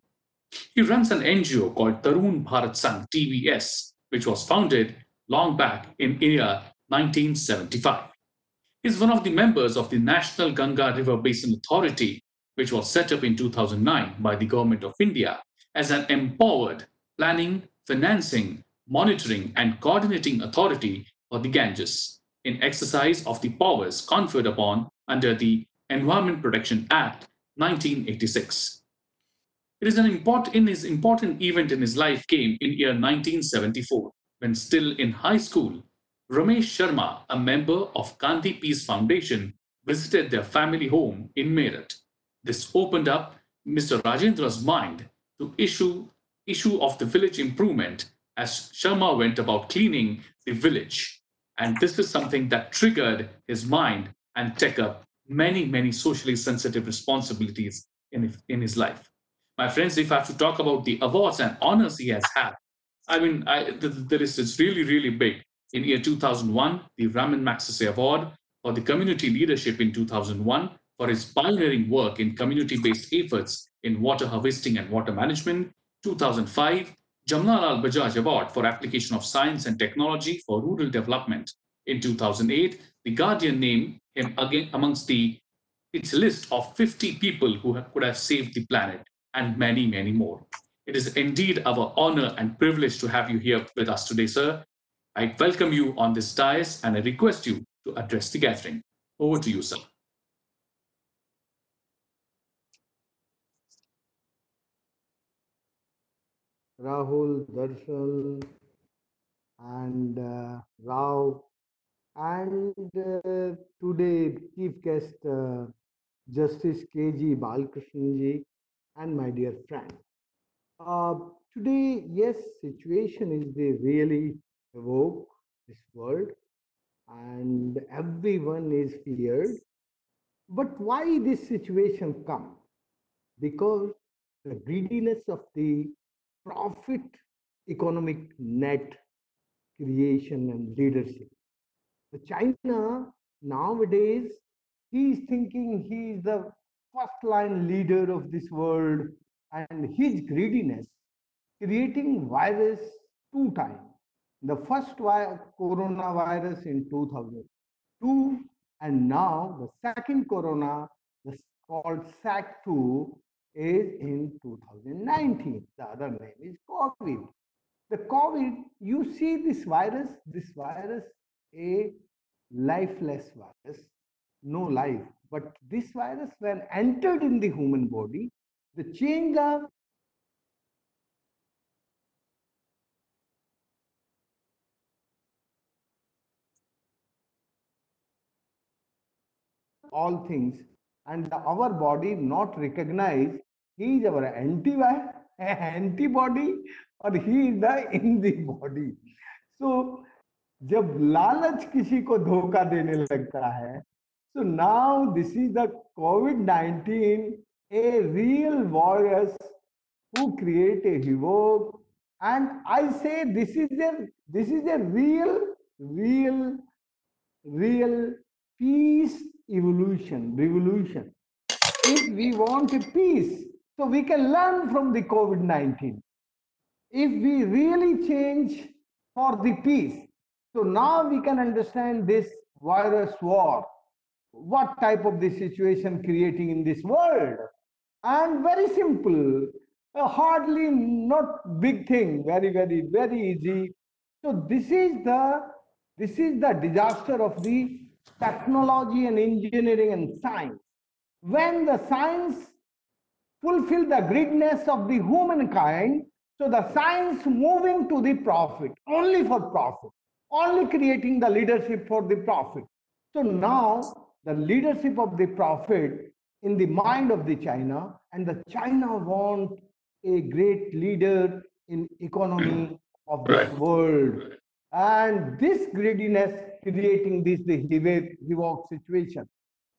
He runs an NGO called Tarun Bharat Sangh TBS, which was founded long back in year 1975. He's one of the members of the National Ganga River Basin Authority, which was set up in 2009 by the Government of India as an empowered planning, financing, monitoring, and coordinating authority for the Ganges in exercise of the powers conferred upon under the Environment Protection Act 1986. It is an important, in his important event in his life came in year 1974, when still in high school, Ramesh Sharma, a member of Gandhi Peace Foundation, visited their family home in Meerut. This opened up Mr. Rajendra's mind to issue issue of the village improvement as Sharma went about cleaning the village. And this is something that triggered his mind and took up many, many socially sensitive responsibilities in, in his life. My friends, if I have to talk about the awards and honors he has had, I mean, I, the, the list is really, really big. In year 2001, the Raman Magsaysay Award for the community leadership in 2001 for his pioneering work in community-based efforts in water harvesting and water management. 2005, Jamnalal Bajaj Award for application of science and technology for rural development. In 2008, The Guardian named him again amongst the It's list of 50 people who have- could have saved the planet and many, many more. It is indeed our honor and privilege to have you here with us today, sir. I welcome you on this dais and I request you to address the gathering. Over to you, sir. Rahul, Darshan, and uh, Rao, and uh, today chief guest uh, Justice K.G. Balakrishnanji, and my dear friend. Uh, today, yes, situation is really evoke this world, and everyone is feared. But why this situation come? Because the greediness of the profit economic net creation and leadership. The China nowadays, he is thinking he is the first line leader of this world and his greediness creating virus two times. The first vi- coronavirus in 2002 and now the second corona the called SAC2 is in 2019. The other name is COVID. The COVID, you see this virus, this virus, a lifeless virus, no life. But this virus, when entered in the human body, the change of all things and our body not recognize he is anti anti antibody और he is the in the body so जब लालच किसी को धोखा देने लगता है so now this is the covid nineteen a real voice who create a havoc and I say this is a this is a real real real peace evolution revolution if we want peace so we can learn from the COVID 19. If we really change for the peace, so now we can understand this virus war, what type of the situation creating in this world. And very simple, uh, hardly not big thing, very, very, very easy. So this is the this is the disaster of the technology and engineering and science. When the science fulfill the greediness of the humankind, so the science moving to the profit, only for profit, only creating the leadership for the profit. So now the leadership of the profit in the mind of the China, and the China want a great leader in economy <coughs> of this Right. world. And this greediness creating this the havoc situation.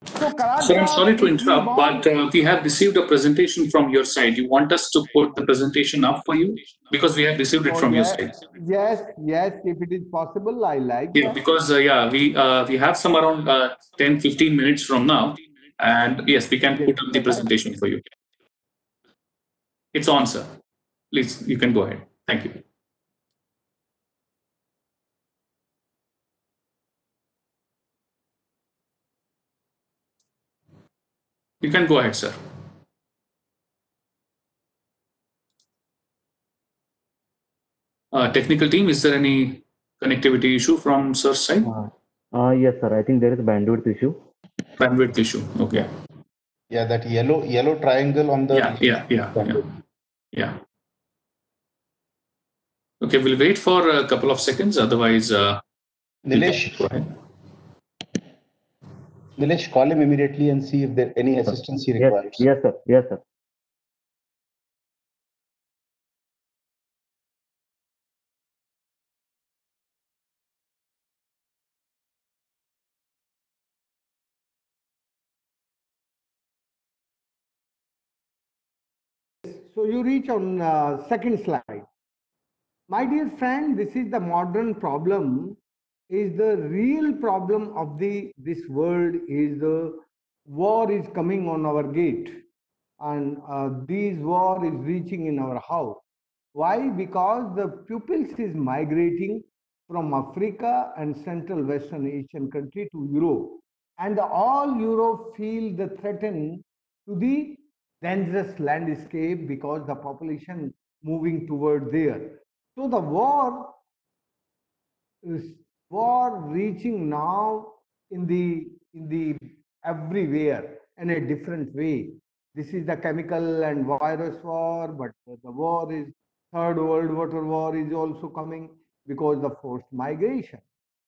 So, Sir, I'm sorry to interrupt, but uh, we have received a presentation from your side. You want us to put the presentation up for you? Because we have received it Oh, from your side. Yes, yes, if it is possible, I like Yeah, that. because, uh, yeah, we, uh, we have some around uh, 10, 15 minutes from now. And yes, we can put up the presentation for you. It's on, sir. Please, you can go ahead. Thank you. You can go ahead, sir. Uh, technical team, is there any connectivity issue from sir's side? Uh, yes, sir. I think there is a bandwidth issue. Bandwidth issue. Okay. Yeah, that yellow yellow triangle on the Yeah, yeah, yeah, yeah. Yeah. Okay, we'll wait for a couple of seconds. Otherwise, uh, we'll Nilesh, go ahead. Nilesh, call him immediately and see if there any assistance he Yes, requires. yes, sir. Yes, sir. So you reach on uh, second slide. My dear friend, this is the modern problem. Is the real problem of the this world is the war is coming on our gate, and uh, this war is reaching in our house. Why? Because the pupils is migrating from Africa and Central Western Asian country to Europe. and all Europe feel the threaten to the dangerous landscape because the population moving toward there. So the war is war reaching now in the in the everywhere in a different way. This is the chemical and virus war, but the war is third world water war is also coming because the forced migration.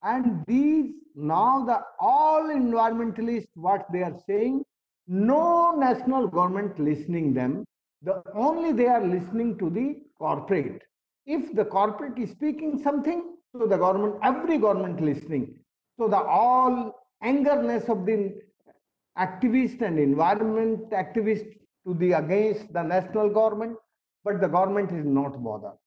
And these now the all environmentalists what they are saying, no national government listening them. The only they are listening to the corporate. If the corporate is speaking something, so the government, every government listening. So the all angerness of the activist and environment activist to the against the national government, but the government is not bothered.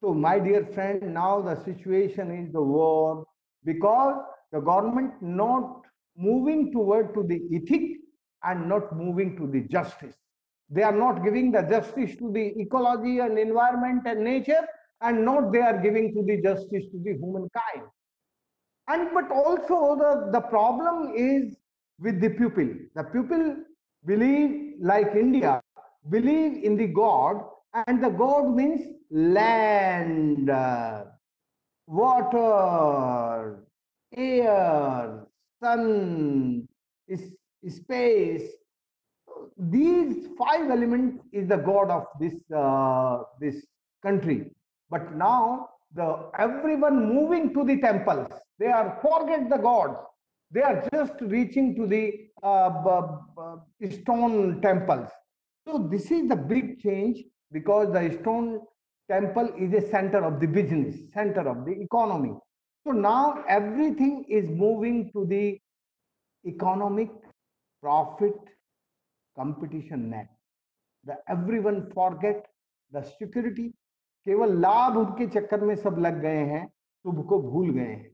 So my dear friend, now the situation is the war because the government not moving toward to the ethic and not moving to the justice. They are not giving the justice to the ecology and environment and nature, and not they are giving to the justice to the humankind. And but also the, the problem is with the pupil. The pupil believe like India, believe in the God, and the God means land, water, air, sun, space. These five elements is the God of this uh, this country. But now the everyone moving to the temples, they are forget the gods. They are just reaching to the uh, stone temples. So this is the big change because the stone temple is a center of the business, center of the economy. So now everything is moving to the economic profit competition net. The everyone forget the security. केवल लाभ के चक्कर में सब लग गए हैं, शुभ को भूल गए हैं।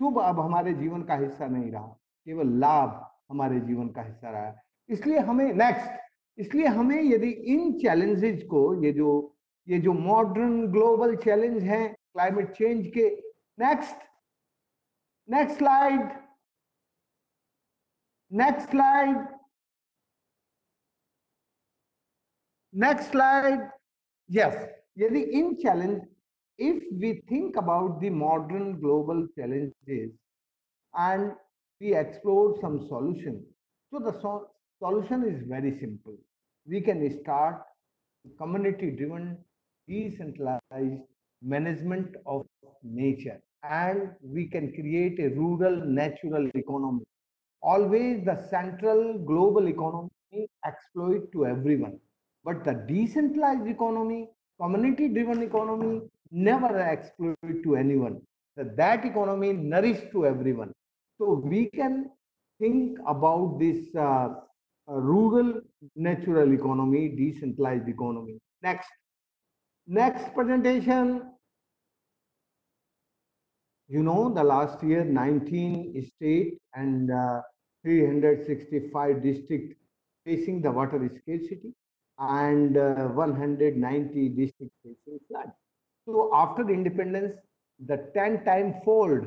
शुभ अब हमारे जीवन का हिस्सा नहीं रहा, केवल लाभ हमारे जीवन का हिस्सा रहा इसलिए हमें नेक्स्ट इसलिए हमें यदि इन चैलेंजेस को, ये जो ये जो मॉडर्न ग्लोबल चैलेंज हैं क्लाइमेट चेंज के next next slide next slide next slide yes यदि इन challenge if we think about the modern global challenges and we explore some solution so the so solution is very simple we can start community driven decentralized management of nature and we can create a rural natural economy always the central global economy exploit to everyone but the decentralized economy community driven economy never exploit to anyone. That, that economy nourish to everyone. So we can think about this uh, uh, rural natural economy decentralized economy. Next. Next presentation. You know the last year 19 state and uh, 365 district facing the water scarcity and uh, 190 districts facing flood. So after the independence, the 10 time fold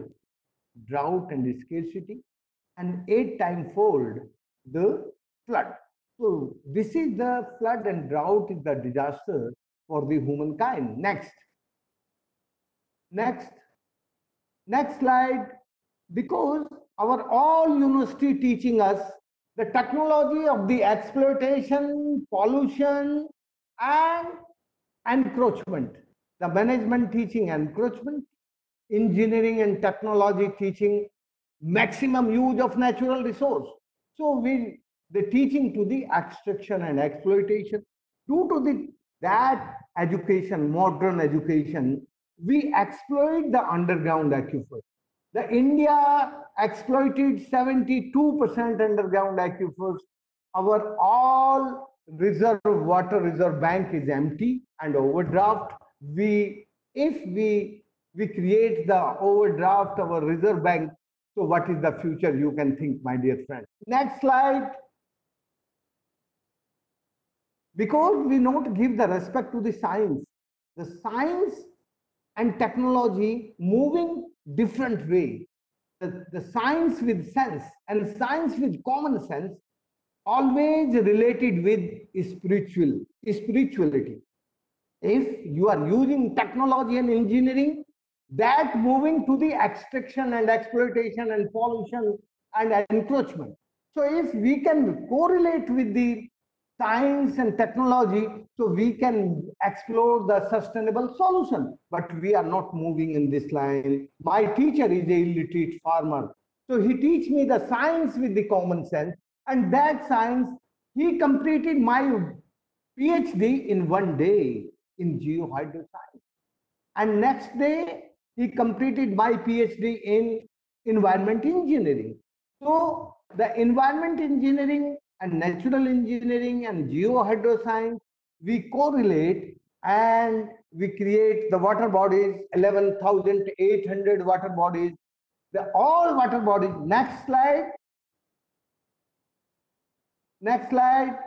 drought and scarcity and 8 time fold the flood. So this is the flood and drought is the disaster for the humankind. Next. Next. Next slide. Because our all university teaching us the technology of the exploitation, pollution, and encroachment. The management teaching encroachment, engineering and technology teaching maximum use of natural resource. So we the teaching to the extraction and exploitation. Due to the that education, modern education, we exploit the underground aquifer. The India exploited 72% underground aquifers. Our all reserve water reserve bank is empty and overdraft. We, if we we create the overdraft of our reserve bank, so what is the future? You can think, my dear friend. Next slide. Because we not give the respect to the science, the science and technology moving different way. The, the science with sense and science with common sense always related with spiritual spirituality. If you are using technology and engineering that moving to the extraction and exploitation and pollution and encroachment. So if we can correlate with the science and technology so we can explore the sustainable solution. But we are not moving in this line. My teacher is a illiterate farmer. So he teach me the science with the common sense and that science he completed my phd in one day in geohydroscience. And next day he completed my phd in environment engineering. So the environment engineering and natural engineering and geohydroscience, we correlate and we create the water bodies, 11,800 water bodies, the all water bodies. Next slide. Next slide.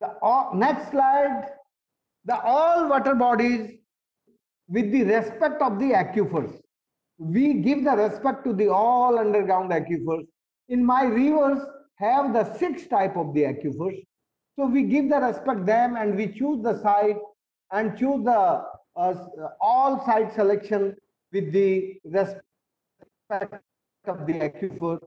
The all, next slide. The all water bodies with the respect of the aquifers we give the respect to the all underground aquifers. In my rivers have the six type of the aquifers. So we give the respect them and we choose the site and choose the uh, all site selection with the respect of the aquifer.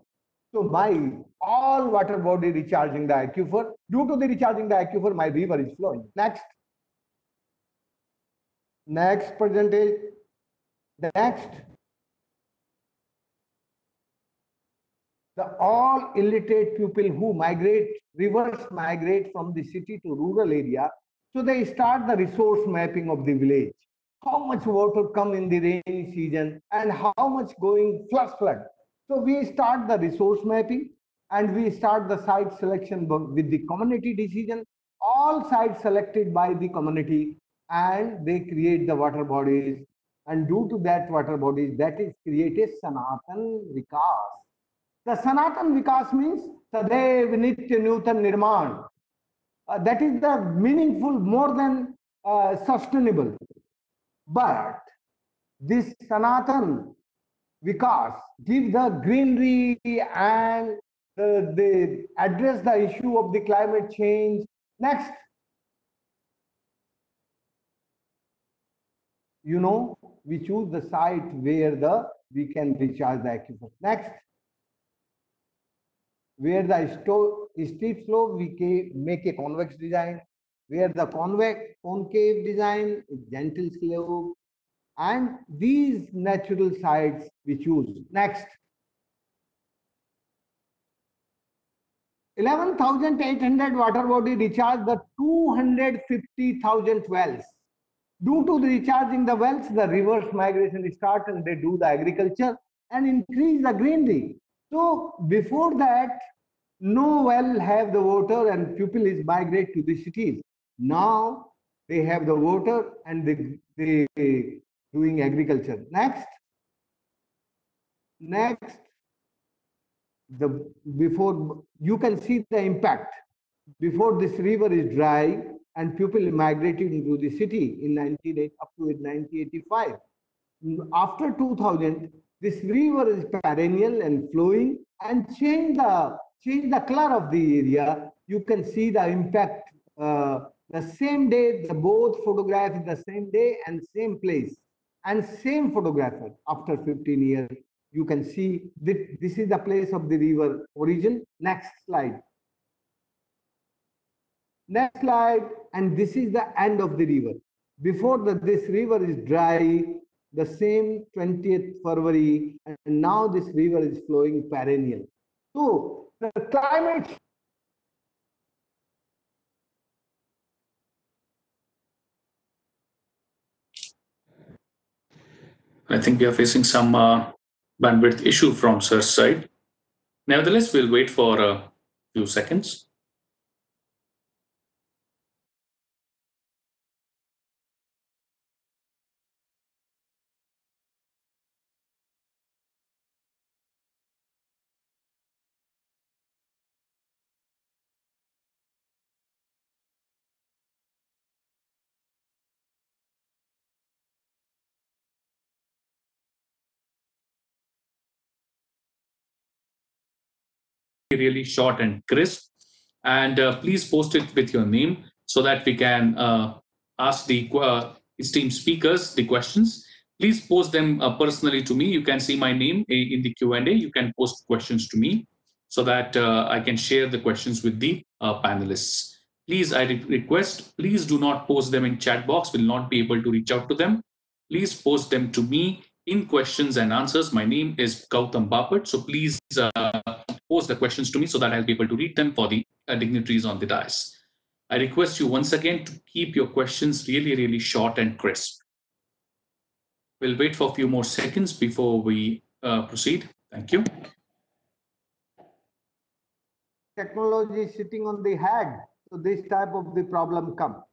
So my all water body recharging the aquifer. Due to the recharging the aquifer, my river is flowing. Next. Next percentage. The next. The all illiterate people who migrate, reverse migrate from the city to rural area. So they start the resource mapping of the village. How much water come in the rainy season and how much going flush flood. So we start the resource mapping and we start the site selection with the community decision. All sites selected by the community and they create the water bodies. And due to that water bodies, that is created Sanatan Vikas the Sanatan Vikas means Sadev Nitya Nutan Nirman. Uh, that is the meaningful more than uh, sustainable. But this Sanatan Vikas give the greenery and uh, they address the issue of the climate change. Next. You know, we choose the site where the we can recharge the aquifer. Next where the steep slope we make a convex design, where the convex concave design is gentle slope, and these natural sites we choose. Next. 11,800 water body recharge the 250,000 wells. Due to the recharging the wells, the reverse migration start and they do the agriculture and increase the greenery. So before that, no well have the water and people is migrate to the cities. Now they have the water and they, they doing agriculture. Next. Next. The before you can see the impact. Before this river is dry and people migrated into the city in 19, up to 1985. After 2000, this river is perennial and flowing and change the change the color of the area, you can see the impact. Uh, the same day, the both photograph in the same day and same place and same photographer after 15 years. You can see that this is the place of the river origin. Next slide. Next slide. And this is the end of the river. Before that, this river is dry, the same 20th February, and now this river is flowing perennial. So the climate I think we are facing some uh, bandwidth issue from Sir's side. Nevertheless, we'll wait for a few seconds. Really short and crisp. And uh, please post it with your name so that we can uh, ask the uh, esteemed speakers the questions. Please post them uh, personally to me. You can see my name in the Q&A. You can post questions to me so that uh, I can share the questions with the uh, panelists. Please, I re- request, please do not post them in chat box. We'll not be able to reach out to them. Please post them to me in questions and answers. My name is Gautam Bapat. So please post the questions to me so that I'll be able to read them for the uh, dignitaries on the dais. I request you once again to keep your questions really, really short and crisp. We'll wait for a few more seconds before we uh, proceed. Thank you. technology is sitting on the head. So this type of the problem come.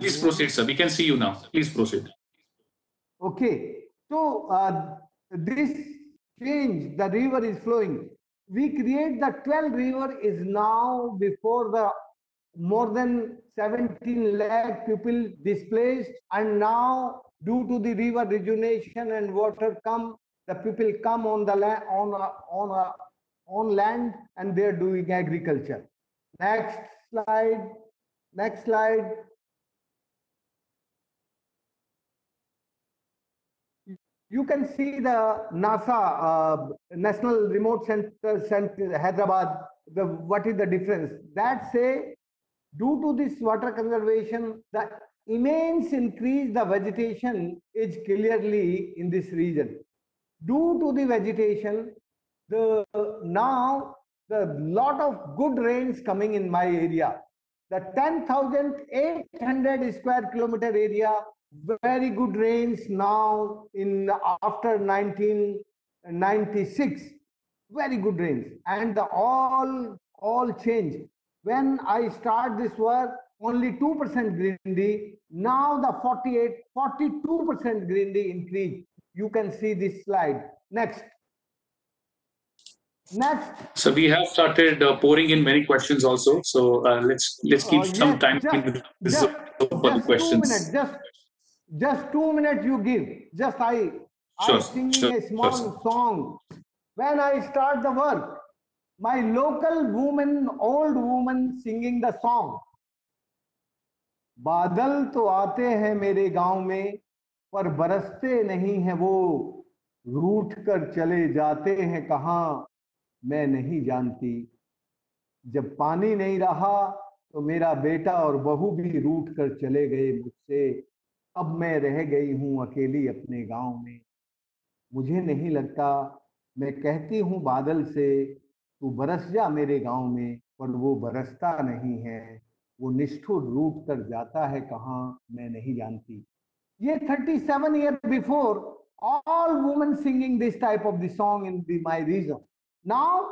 Please proceed, sir. We can see you now. Please proceed. Okay, so uh, this change, the river is flowing. We create the 12 river is now before the more than 17 lakh people displaced and now due to the river rejuvenation and water come, the people come on the land on a, on a, on land and they're doing agriculture. Next slide, next slide. You can see the NASA uh, National Remote Center, Center Hyderabad. The what is the difference? That say, due to this water conservation, the immense increase the vegetation is clearly in this region. Due to the vegetation, the now the lot of good rains coming in my area. The 10,800 square kilometer area very good rains now in after 1996 very good rains. And the all all change when i start this work only 2% green greenery now the 48 42% green greenery increase. You can see this slide. Next. Next. So we have started uh, pouring in many questions also. So uh, let's let's keep Uh, some time just- just- for the questions. minutes just just two minutes you give just i Sure, i singing sure, a small sir. song when i start the work my local woman old woman singing the song बादल तो आते हैं मेरे गाँव में पर बरसते नहीं हैं वो रूठ कर चले जाते हैं कहाँ मैं नहीं जानती जब पानी नहीं रहा तो मेरा बेटा और बहू भी रूठ कर चले गए मुझसे अब मैं रह गई हूँ अकेली अपने गाँव में। मुझे नहीं लगता मैं कहती हूँ बादल से तू बरस जा मेरे गाँव में। पर वो बरसता नहीं है। वो निष्ठुर रूप तक जाता है कहाँ मैं नहीं जानती। ये 37 year before all women singing this type of the song in the, my region. Now,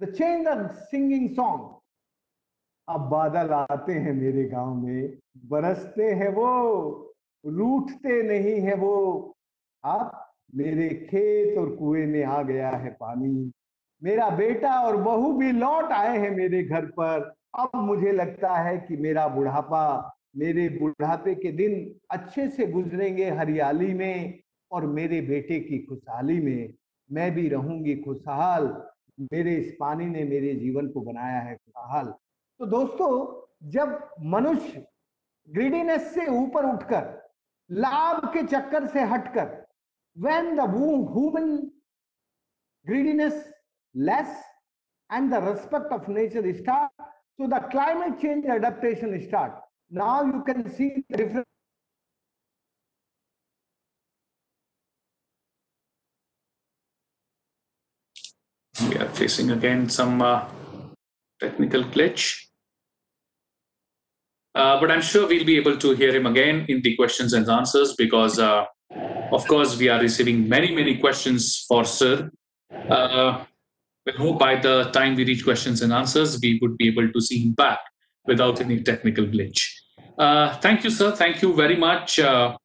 the change of singing song. अब बादल आते हैं मेरे गाँव में बरसते हैं वो। रूठते नहीं है वो। अब मेरे खेत और कुएँ में आ गया है पानी। मेरा बेटा और बहू भी लौट आए हैं मेरे घर पर। अब मुझे लगता है कि मेरा बुढ़ापा मेरे बुढ़ापे के दिन अच्छे से गुजरेंगे हरियाली में और मेरे बेटे की खुशहाली में। मैं भी रहूँगी खुशहाल। मेरे इस पानी ने मेरे जीवन को बनाया है खुशहाल। तो दोस्तों, जब मनुष्य ग्रीडीनेस से ऊपर उठकर लाभ के चक्कर से हटकर when human greediness less and the respect of nature start so the climate change adaptation start now you can see different We are facing again some uh, technical glitch. Uh, but I'm sure we'll be able to hear him again in the questions and answers because, uh, of course, we are receiving many, many questions for Sir. Uh, we hope by the time we reach questions and answers, we would be able to see him back without any technical glitch. Uh, thank you, sir. Thank you very much uh,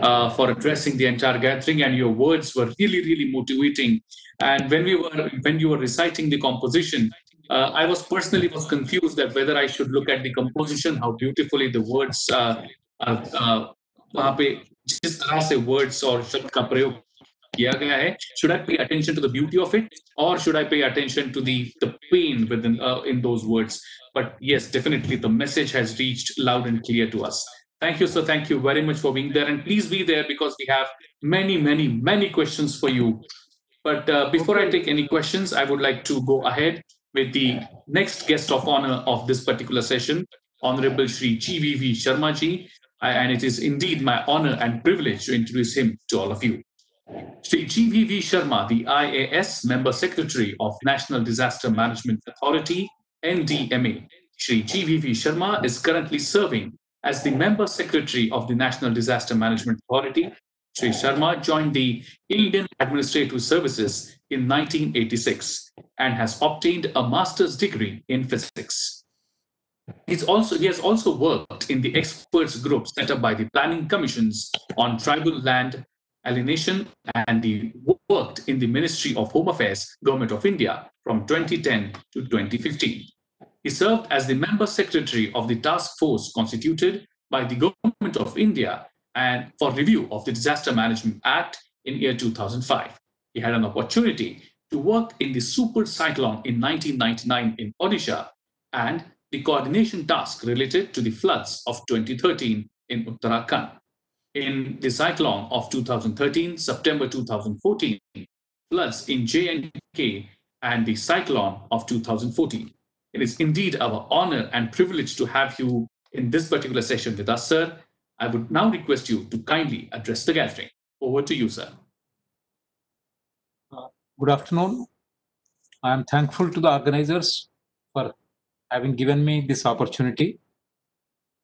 uh, for addressing the entire gathering, and your words were really, really motivating. And when we were when you were reciting the composition, uh, I was personally was confused that whether I should look at the composition, how beautifully the words uh, uh, uh, वहाँ पे जिस तरह से words और शब्द का प्रयोग किया गया है should I pay attention to the beauty of it or should I pay attention to the the pain within uh, in those words but yes definitely the message has reached loud and clear to us thank you sir thank you very much for being there and please be there because we have many many many questions for you but uh, before I take any questions, I would like to go ahead with the next guest of honor of this particular session, Honorable Shri GVV Sharma ji. And it is indeed my honor and privilege to introduce him to all of you. Shri GVV Sharma, the IAS Member Secretary of National Disaster Management Authority, NDMA. Shri GVV Sharma is currently serving as the Member Secretary of the National Disaster Management Authority Sri Sharma joined the Indian Administrative Services in 1986 and has obtained a master's degree in physics. He's also, he has also worked in the experts group set up by the planning commissions on tribal land alienation and he worked in the Ministry of Home Affairs, Government of India from 2010 to 2015. He served as the member secretary of the task force constituted by the Government of India and for review of the Disaster Management Act in year 2005. He had an opportunity to work in the super cyclone in 1999 in Odisha and the coordination task related to the floods of 2013 in Uttarakhand. In the cyclone of 2013, September 2014, floods in J&K and the cyclone of 2014. It is indeed our honor and privilege to have you in this particular session with us, sir. I would now request you to kindly address the gathering. Over to you, sir. Good afternoon. I am thankful to the organizers for having given me this opportunity.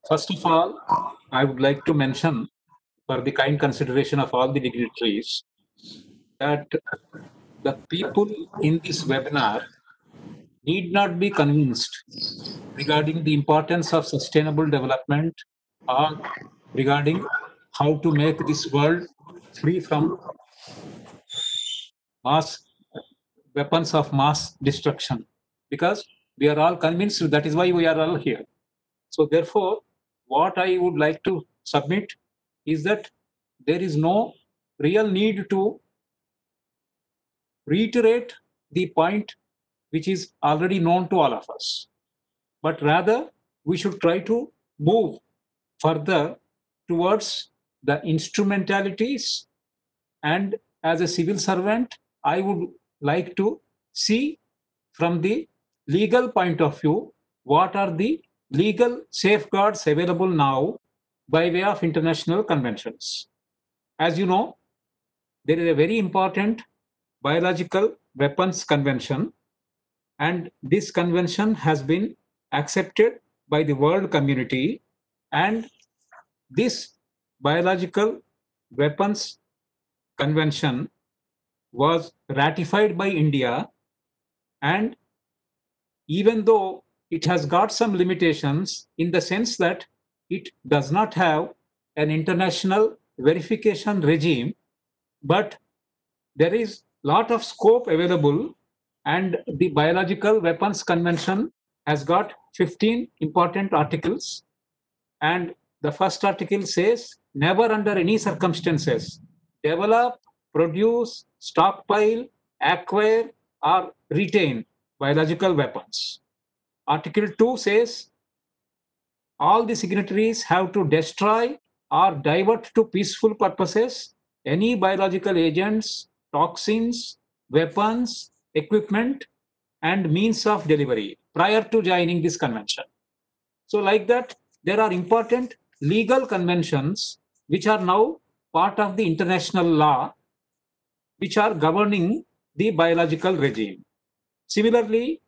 First of all, I would like to mention, for the kind consideration of all the dignitaries, that the people in this webinar need not be convinced regarding the importance of sustainable development or regarding how to make this world free from mass weapons of mass destruction. Because we are all convinced that is why we are all here. So therefore what i would like to submit is that there is no real need to reiterate the point which is already known to all of us. But rather we should try to move further towards the instrumentalities and as a civil servant i would like to see from the legal point of view what are the legal safeguards available now by way of international conventions? As you know there is a very important biological weapons convention and this convention has been accepted by the world community and this biological weapons convention was ratified by India. And even though it has got some limitations in the sense that it does not have an international verification regime but there is a lot of scope available and the biological weapons convention has got 15 important articles. And the first article says never under any circumstances develop produce stockpile acquire or retain biological weapons. Article 2 says all the signatories have to destroy or divert to peaceful purposes any biological agents toxins weapons equipment and means of delivery prior to joining this convention. So like that there are important legal conventions which are now part of the international law which are governing the biological regime. Similarly,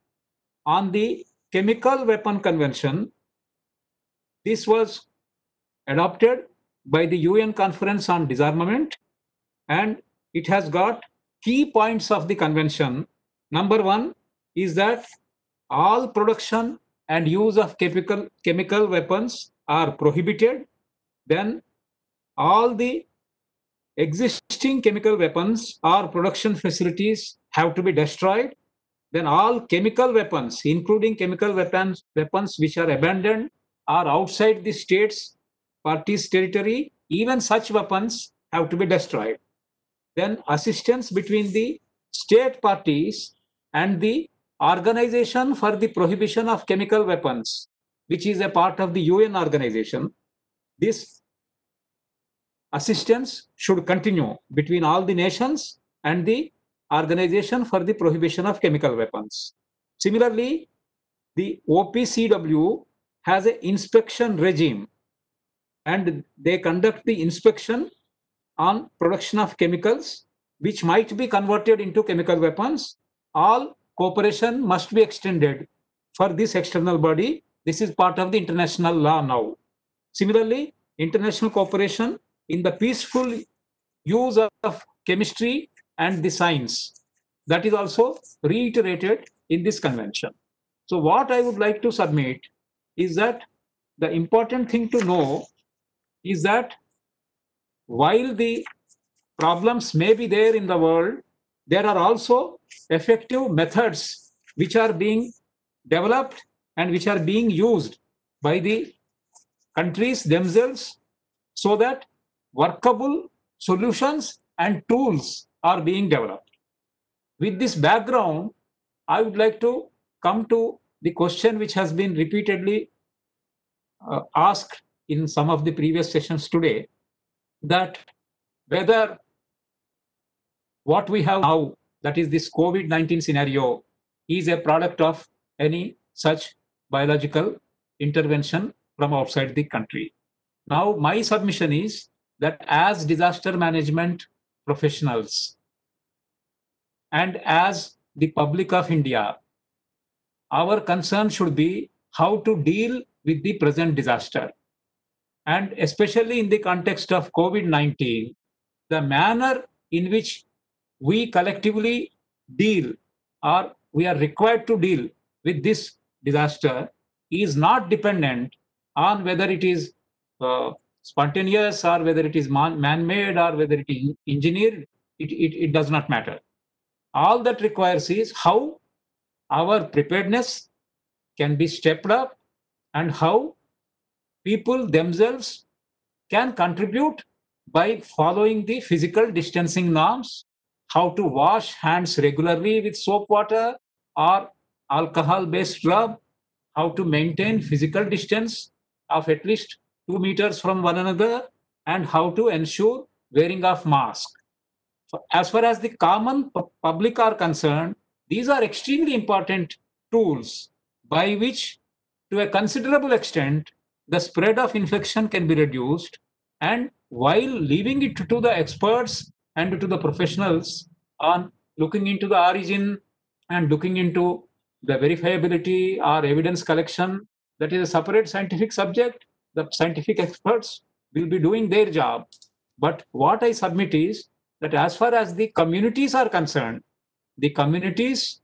on the chemical weapon convention, this was adopted by the UN Conference on Disarmament and it has got key points of the convention. Number one is that all production and use of chemical, chemical weapons are prohibited. Then all the existing chemical weapons or production facilities have to be destroyed. Then all chemical weapons, including chemical weapons, weapons which are abandoned are outside the state's parties' territory, even such weapons have to be destroyed. then assistance between the state parties and the Organization for the Prohibition of Chemical Weapons, which is a part of the UN organization. This assistance should continue between all the nations and the Organization for the Prohibition of Chemical Weapons. Similarly, the OPCW has an inspection regime and they conduct the inspection on production of chemicals which might be converted into chemical weapons. All cooperation must be extended for this external body. This is part of the international law now. Similarly, international cooperation in the peaceful use of chemistry and the science that is also reiterated in this convention. So what I would like to submit is that the important thing to know is that while the problems may be there in the world, there are also effective methods which are being developed and which are being used by the countries themselves so that workable solutions and tools are being developed. With this background, I would like to come to the question which has been repeatedly uh, asked in some of the previous sessions today that whether what we have now, that is this COVID 19 scenario, is a product of any such biological intervention from outside the country. Now, my submission is that as disaster management professionals and as the public of India, our concern should be how to deal with the present disaster. And especially in the context of COVID 19, the manner in which we collectively deal or we are required to deal with this disaster is not dependent on whether it is uh, spontaneous or whether it is man made or whether it is engineered. It, it, it does not matter. All that requires is how our preparedness can be stepped up and how people themselves can contribute by following the physical distancing norms, how to wash hands regularly with soap water or alcohol based rub, how to maintain physical distance of at least two meters from one another, and how to ensure wearing of mask. As far as the common public are concerned, these are extremely important tools by which, to a considerable extent, the spread of infection can be reduced. And while leaving it to the experts and to the professionals on looking into the origin and looking into the verifiability or evidence collection, that is a separate scientific subject. The scientific experts will be doing their job. But what I submit is that as far as the communities are concerned, the communities,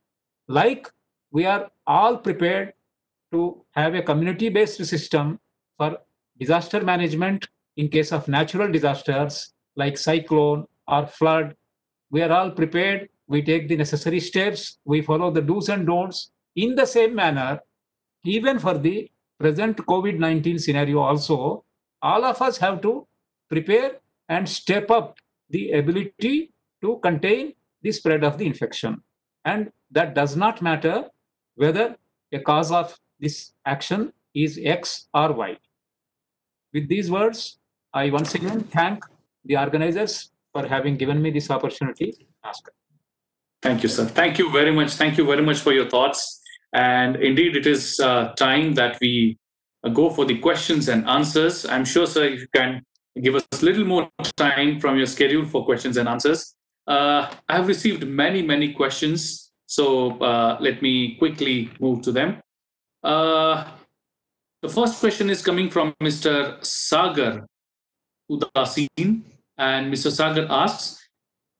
like we are all prepared to have a community based system for disaster management in case of natural disasters like cyclone or flood. We are all prepared. We take the necessary steps. We follow the do's and don'ts in the same manner, even for the present COVID 19 scenario, also, all of us have to prepare and step up the ability to contain the spread of the infection. And that does not matter whether a cause of this action is X or Y. With these words, I once again thank the organizers for having given me this opportunity. Thank you, sir. Thank you very much. Thank you very much for your thoughts. And indeed, it is uh, time that we go for the questions and answers. I'm sure, sir, if you can give us a little more time from your schedule for questions and answers. Uh, I have received many, many questions. So uh, let me quickly move to them. Uh, the first question is coming from Mr. Sagar Udasin. And Mr. Sagar asks,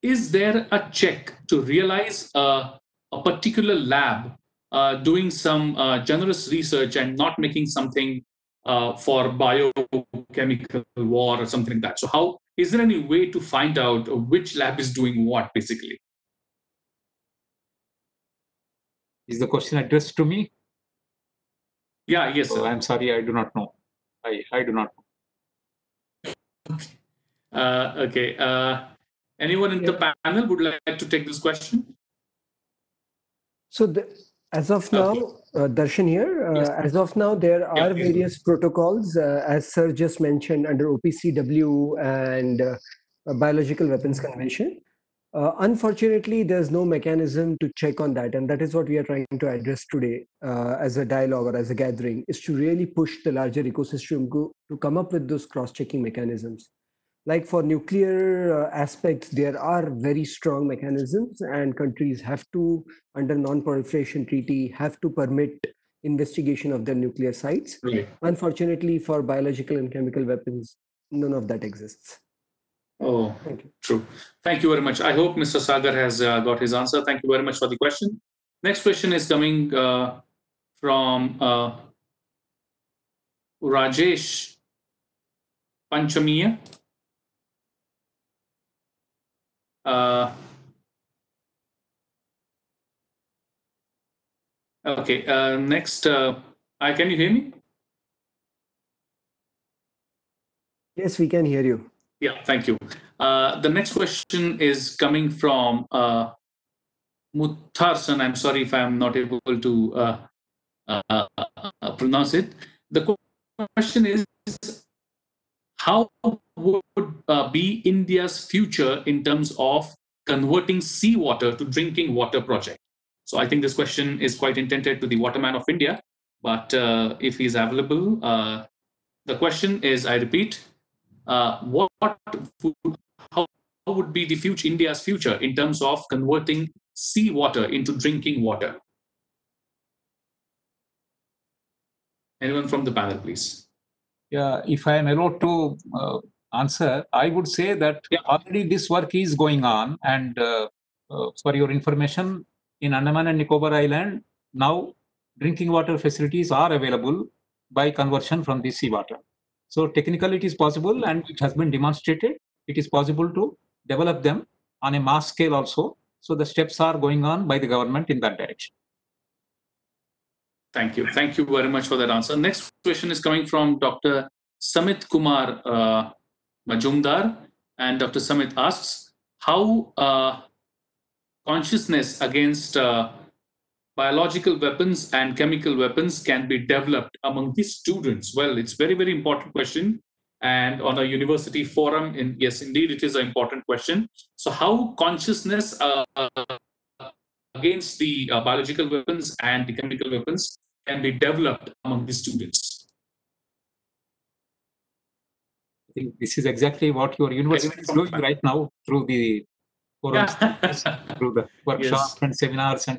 is there a check to realize uh, a particular lab uh, doing some uh, generous research and not making something uh, for biochemical war or something like that? So how is there any way to find out which lab is doing what basically? Is the question addressed to me? Yeah, yes, sir. Oh, I'm sorry, I do not know. I, I do not know. Uh, okay. Uh, Anyone in the panel would like to take this question? So the, as of now, uh, Darshan here, uh, as of now, there are various protocols, uh, as Sir just mentioned, under OPCW and uh, uh, Biological Weapons Convention. Uh, unfortunately, there's no mechanism to check on that, and that is what we are trying to address today uh, as a dialogue or as a gathering, is to really push the larger ecosystem go, to come up with those cross-checking mechanisms. Like for nuclear uh, aspects, there are very strong mechanisms, and countries have to, under non-proliferation treaty, have to permit investigation of their nuclear sites. Unfortunately, for biological and chemical weapons, none of that exists. Oh, Thank you. true. Thank you very much. I hope Mr. Sagar has uh, got his answer. Thank you very much for the question. Next question is coming uh, from uh, Rajesh Panchamiya. Uh, okay, uh, next, uh, uh, can you hear me? Yes, we can hear you. Yeah, thank you. Uh, the next question is coming from uh, Mutharsan. I'm sorry if I'm not able to uh, uh, uh, pronounce it. The question is How would uh, be India's future in terms of converting seawater to drinking water project? So I think this question is quite intended to the Waterman of India, but uh, if he's available, uh, the question is, I repeat, uh, what would, how, how would be the future India's future in terms of converting seawater into drinking water? Anyone from the panel, please? Yeah, if I am allowed to uh, answer, I would say that already this work is going on. And uh, uh, for your information, in Andaman and Nicobar Island, now drinking water facilities are available by conversion from the seawater. So technically it is possible and it has been demonstrated. It is possible to develop them on a mass scale also. So the steps are going on by the government in that direction. Thank you. Thank you very much for that answer. Next question is coming from Dr. Samit Kumar uh, Majumdar. And Dr. Samit asks, how uh, consciousness against uh, biological weapons and chemical weapons can be developed among the students? Well, it's very, very important question. And on a university forum, in, yes, indeed, it is an important question. So how consciousness uh, against the uh, biological weapons and the chemical weapons can be developed among the students. I think this is exactly what your university is doing right now through the forums, through the <laughs> workshops and seminars and